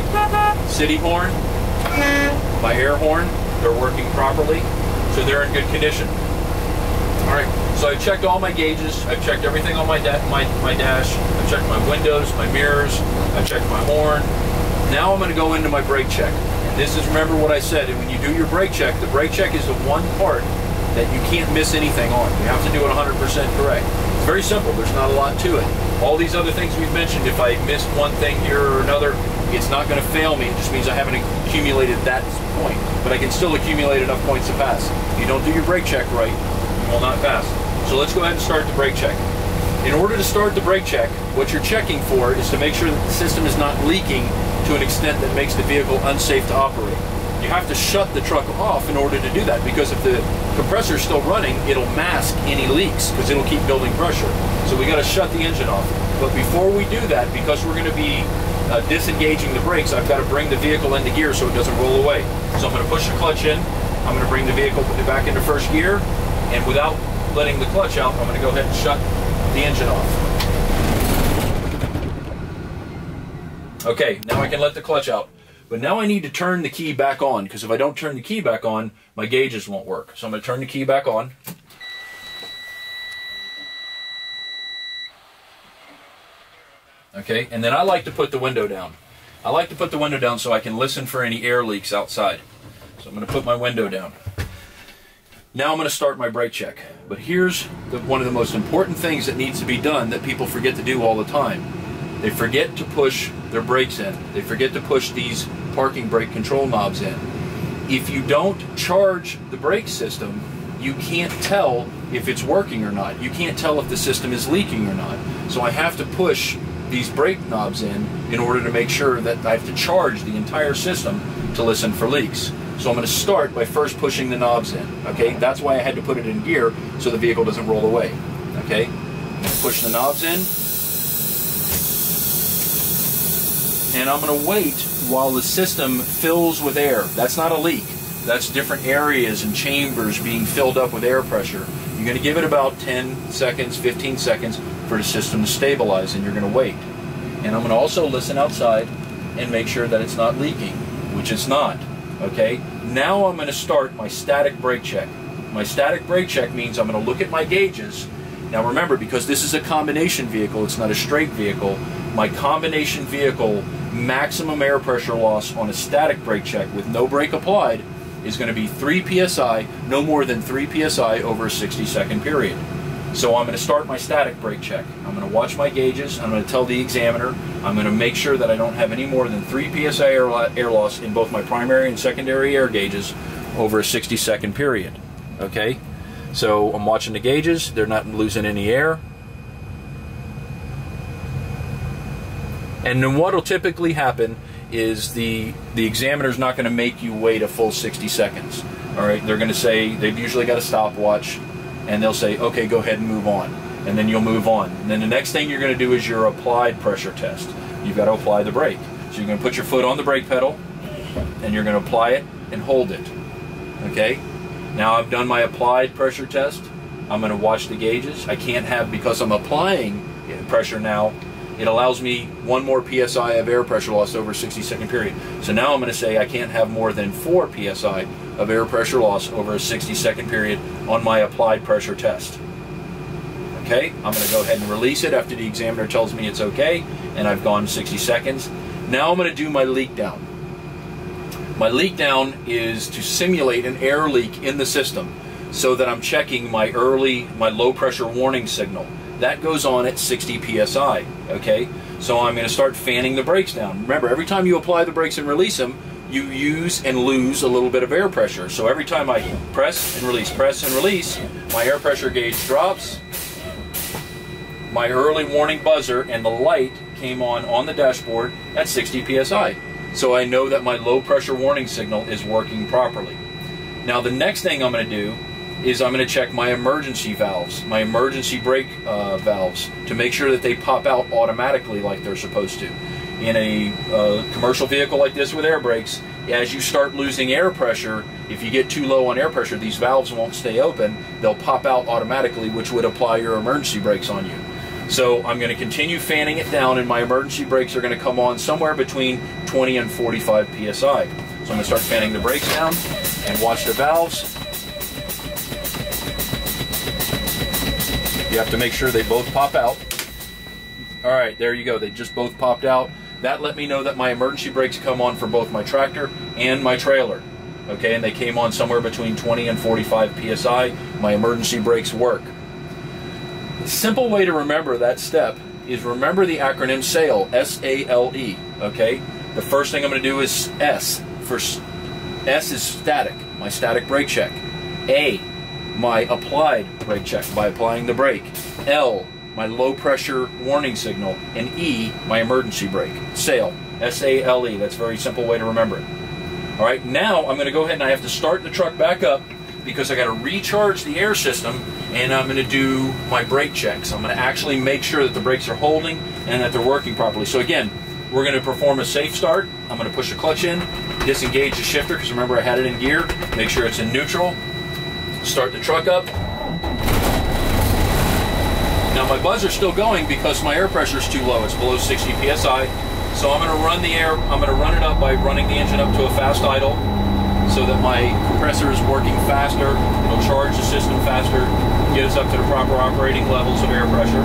city horn, my air horn, they're working properly, so they're in good condition. All right, so I checked all my gauges. I've checked everything on my, my, my dash. I've checked my windows, my mirrors. I've checked my horn. Now I'm going to go into my brake check. And this is, remember what I said, when you do your brake check, the brake check is the one part that you can't miss anything on. You have to do it 100% correct. It's very simple. There's not a lot to it. All these other things we've mentioned, if I missed one thing here or another, it's not going to fail me. It just means I haven't accumulated that point. But I can still accumulate enough points to pass. If you don't do your brake check right, you will not pass. So let's go ahead and start the brake check. In order to start the brake check, what you're checking for is to make sure that the system is not leaking to an extent that makes the vehicle unsafe to operate. You have to shut the truck off in order to do that because if the compressor is still running, it'll mask any leaks because it'll keep building pressure. So we got to shut the engine off. But before we do that, because we're going to be uh, disengaging the brakes, I've got to bring the vehicle into gear so it doesn't roll away. So I'm going to push the clutch in. I'm going to bring the vehicle back into first gear. And without letting the clutch out, I'm going to go ahead and shut the engine off. Okay, now I can let the clutch out. But now I need to turn the key back on because if I don't turn the key back on, my gauges won't work. So I'm going to turn the key back on. Okay, and then I like to put the window down. I like to put the window down so I can listen for any air leaks outside. So I'm going to put my window down. Now I'm going to start my brake check. But here's the, one of the most important things that needs to be done that people forget to do all the time. They forget to push their brakes in. They forget to push these parking brake control knobs in. If you don't charge the brake system, you can't tell if it's working or not. You can't tell if the system is leaking or not. So I have to push these brake knobs in in order to make sure that I have to charge the entire system to listen for leaks. So I'm going to start by first pushing the knobs in. Okay, that's why I had to put it in gear so the vehicle doesn't roll away. Okay, push the knobs in, and I'm going to wait while the system fills with air. That's not a leak. That's different areas and chambers being filled up with air pressure. You're going to give it about 10 seconds, 15 seconds for the system to stabilize, and you're going to wait. And I'm going to also listen outside and make sure that it's not leaking, which it's not. Okay, now I'm going to start my static brake check. My static brake check means I'm going to look at my gauges. Now remember, because this is a combination vehicle, it's not a straight vehicle, my combination vehicle maximum air pressure loss on a static brake check with no brake applied is going to be 3 psi, no more than 3 psi over a 60 second period. So I'm going to start my static brake check. I'm going to watch my gauges. I'm going to tell the examiner. I'm going to make sure that I don't have any more than 3 psi air, air loss in both my primary and secondary air gauges over a 60 second period. Okay? So I'm watching the gauges. They're not losing any air. And then what will typically happen is the the examiner's not going to make you wait a full 60 seconds. All right, they're going to say they've usually got a stopwatch and they'll say, okay, go ahead and move on. And then you'll move on. And then the next thing you're going to do is your applied pressure test. You've got to apply the brake. So you're going to put your foot on the brake pedal, and you're going to apply it and hold it. Okay? Now I've done my applied pressure test. I'm going to watch the gauges. I can't have, because I'm applying pressure now, it allows me one more psi of air pressure loss over a 60 second period. So now I'm going to say I can't have more than 4 psi of air pressure loss over a 60 second period on my applied pressure test. Okay, I'm going to go ahead and release it after the examiner tells me it's okay and I've gone 60 seconds. Now I'm going to do my leak down. My leak down is to simulate an air leak in the system so that I'm checking my early, my low pressure warning signal. That goes on at 60 psi, okay? So I'm going to start fanning the brakes down. Remember, every time you apply the brakes and release them, you use and lose a little bit of air pressure. So every time I press and release, press and release, my air pressure gauge drops. My early warning buzzer and the light came on on the dashboard at 60 psi. So I know that my low pressure warning signal is working properly. Now the next thing I'm going to do is I'm going to check my emergency valves, my emergency brake uh, valves, to make sure that they pop out automatically like they're supposed to in a uh, commercial vehicle like this with air brakes, as you start losing air pressure, if you get too low on air pressure, these valves won't stay open. They'll pop out automatically, which would apply your emergency brakes on you. So I'm going to continue fanning it down, and my emergency brakes are going to come on somewhere between 20 and 45 psi. So I'm going to start fanning the brakes down and watch the valves. You have to make sure they both pop out. All right, there you go. They just both popped out. That let me know that my emergency brakes come on for both my tractor and my trailer. Okay, and they came on somewhere between 20 and 45 psi. My emergency brakes work. Simple way to remember that step is remember the acronym SALE, S-A-L-E, okay? the first thing I'm going to do is S. For S is static, my static brake check. A, my applied brake check by applying the brake. L, my low pressure warning signal. And E, my emergency brake. SALE, S-A-L-E. That's a very simple way to remember it. All right, now I'm going to go ahead and I have to start the truck back up because I got to recharge the air system and I'm going to do my brake checks. I'm going to actually make sure that the brakes are holding and that they're working properly. So again, we're going to perform a safe start. I'm going to push the clutch in, disengage the shifter because remember I had it in gear. Make sure it's in neutral. Start the truck up. Now my buzzer's still going because my air pressure is too low. It's below 60 psi. So I'm going to run the air. I'm going to run it up by running the engine up to a fast idle so that my compressor is working faster. It'll charge the system faster, get us up to the proper operating levels of air pressure.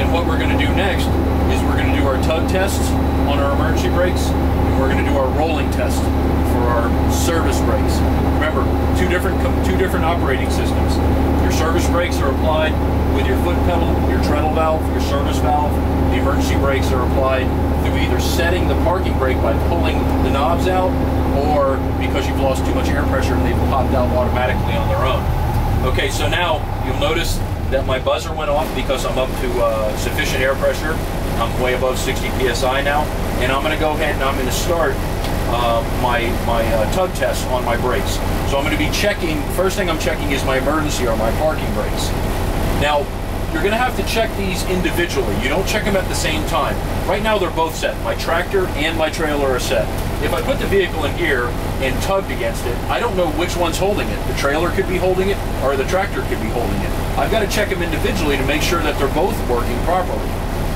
And what we're going to do next is we're going to do our tug tests on our emergency brakes, and we're going to do our rolling test for our service brakes. Remember, two different two different operating systems. Your service brakes are applied with your foot pedal, your treadle valve, your service valve. The emergency brakes are applied through either setting the parking brake by pulling the knobs out, or because you've lost too much air pressure out automatically on their own. Okay, so now you'll notice that my buzzer went off because I'm up to uh, sufficient air pressure. I'm way above 60 psi now, and I'm going to go ahead and I'm going to start uh, my my uh, tug test on my brakes. So I'm going to be checking. First thing I'm checking is my emergency or my parking brakes. Now you're going to have to check these individually. You don't check them at the same time. Right now they're both set. My tractor and my trailer are set. If I put the vehicle in gear and tugged against it, I don't know which one's holding it. The trailer could be holding it or the tractor could be holding it. I've got to check them individually to make sure that they're both working properly.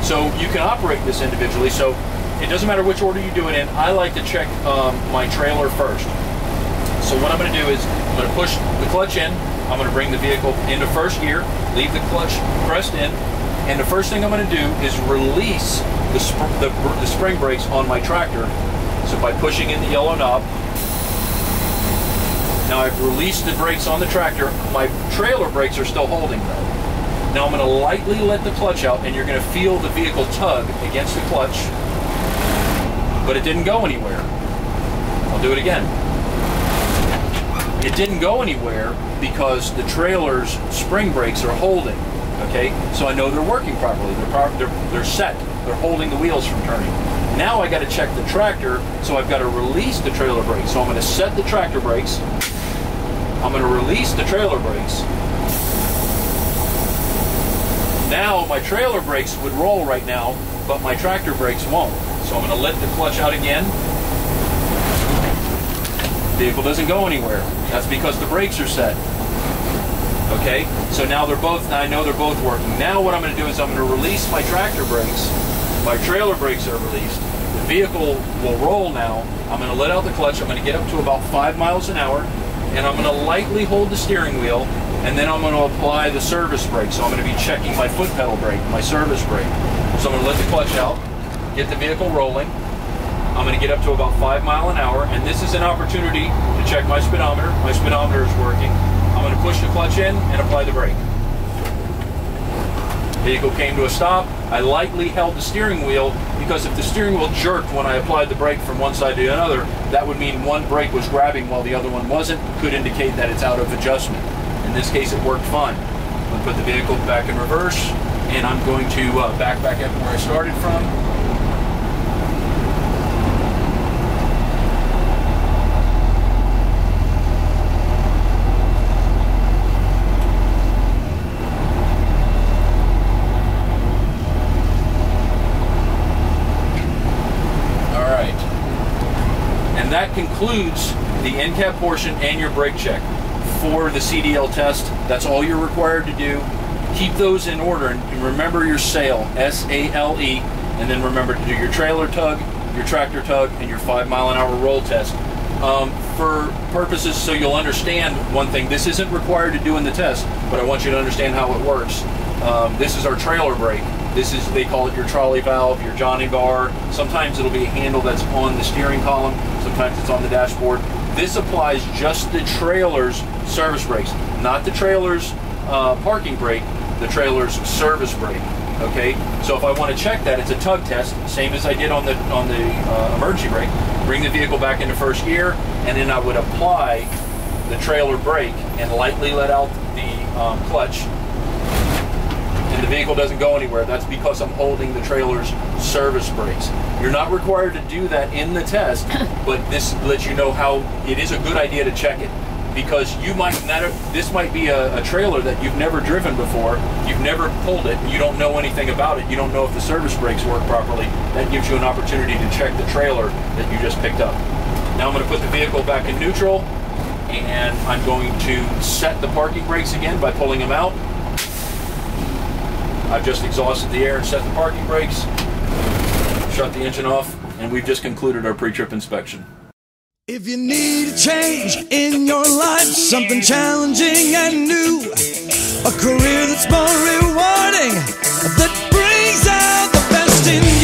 So you can operate this individually. So it doesn't matter which order you do it in. I like to check um, my trailer first. So what I'm going to do is I'm going to push the clutch in. I'm going to bring the vehicle into first gear, leave the clutch pressed in, and the first thing I'm going to do is release the, sp the, the spring brakes on my tractor. So by pushing in the yellow knob, now I've released the brakes on the tractor. My trailer brakes are still holding though. Now I'm going to lightly let the clutch out and you're going to feel the vehicle tug against the clutch, but it didn't go anywhere. I'll do it again. It didn't go anywhere because the trailer's spring brakes are holding. Okay, so I know they're working properly. They're, they're, they're set. They're holding the wheels from turning. Now I got to check the tractor, so I've got to release the trailer brakes. So I'm going to set the tractor brakes. I'm going to release the trailer brakes. Now my trailer brakes would roll right now, but my tractor brakes won't. So I'm going to let the clutch out again. Vehicle doesn't go anywhere. That's because the brakes are set. Okay, so now they're both, I know they're both working. Now what I'm going to do is I'm going to release my tractor brakes. My trailer brakes are released. The vehicle will roll now. I'm going to let out the clutch. I'm going to get up to about five miles an hour. And I'm going to lightly hold the steering wheel. And then I'm going to apply the service brake. So I'm going to be checking my foot pedal brake, my service brake. So I'm going to let the clutch out, get the vehicle rolling. I'm going to get up to about five mile an hour. And this is an opportunity to check my speedometer. My speedometer is working. I'm going to push the clutch in and apply the brake. Vehicle came to a stop. I lightly held the steering wheel because if the steering wheel jerked when I applied the brake from one side to another, that would mean one brake was grabbing while the other one wasn't, could indicate that it's out of adjustment. In this case, it worked fine. I'm to put the vehicle back in reverse, and I'm going to uh, back back up where I started from. that concludes the in-cab portion and your brake check for the CDL test. That's all you're required to do. Keep those in order and remember your S-A-L-E, and then remember to do your trailer tug, your tractor tug, and your five mile an hour roll test. Um, for purposes so you'll understand one thing, this isn't required to do in the test, but I want you to understand how it works. Um, this is our trailer brake. This is, they call it your trolley valve, your Johnny bar. Sometimes it'll be a handle that's on the steering column, sometimes it's on the dashboard. This applies just the trailer's service brakes, not the trailer's uh, parking brake, the trailer's service brake. Okay, so if I want to check that, it's a tug test, same as I did on the on the uh, emergency brake. Bring the vehicle back into first gear, and then I would apply the trailer brake and lightly let out the um, clutch the vehicle doesn't go anywhere, that's because I'm holding the trailer's service brakes. You're not required to do that in the test, but this lets you know how it is a good idea to check it. Because you might not, this might be a, a trailer that you've never driven before, you've never pulled it, you don't know anything about it, you don't know if the service brakes work properly. That gives you an opportunity to check the trailer that you just picked up. Now I'm going to put the vehicle back in neutral and I'm going to set the parking brakes again by pulling them out. I've just exhausted the air and set the parking brakes, shut the engine off, and we've just concluded our pre-trip inspection. If you need a change in your life, something challenging and new, a career that's more rewarding, that brings out the best in you.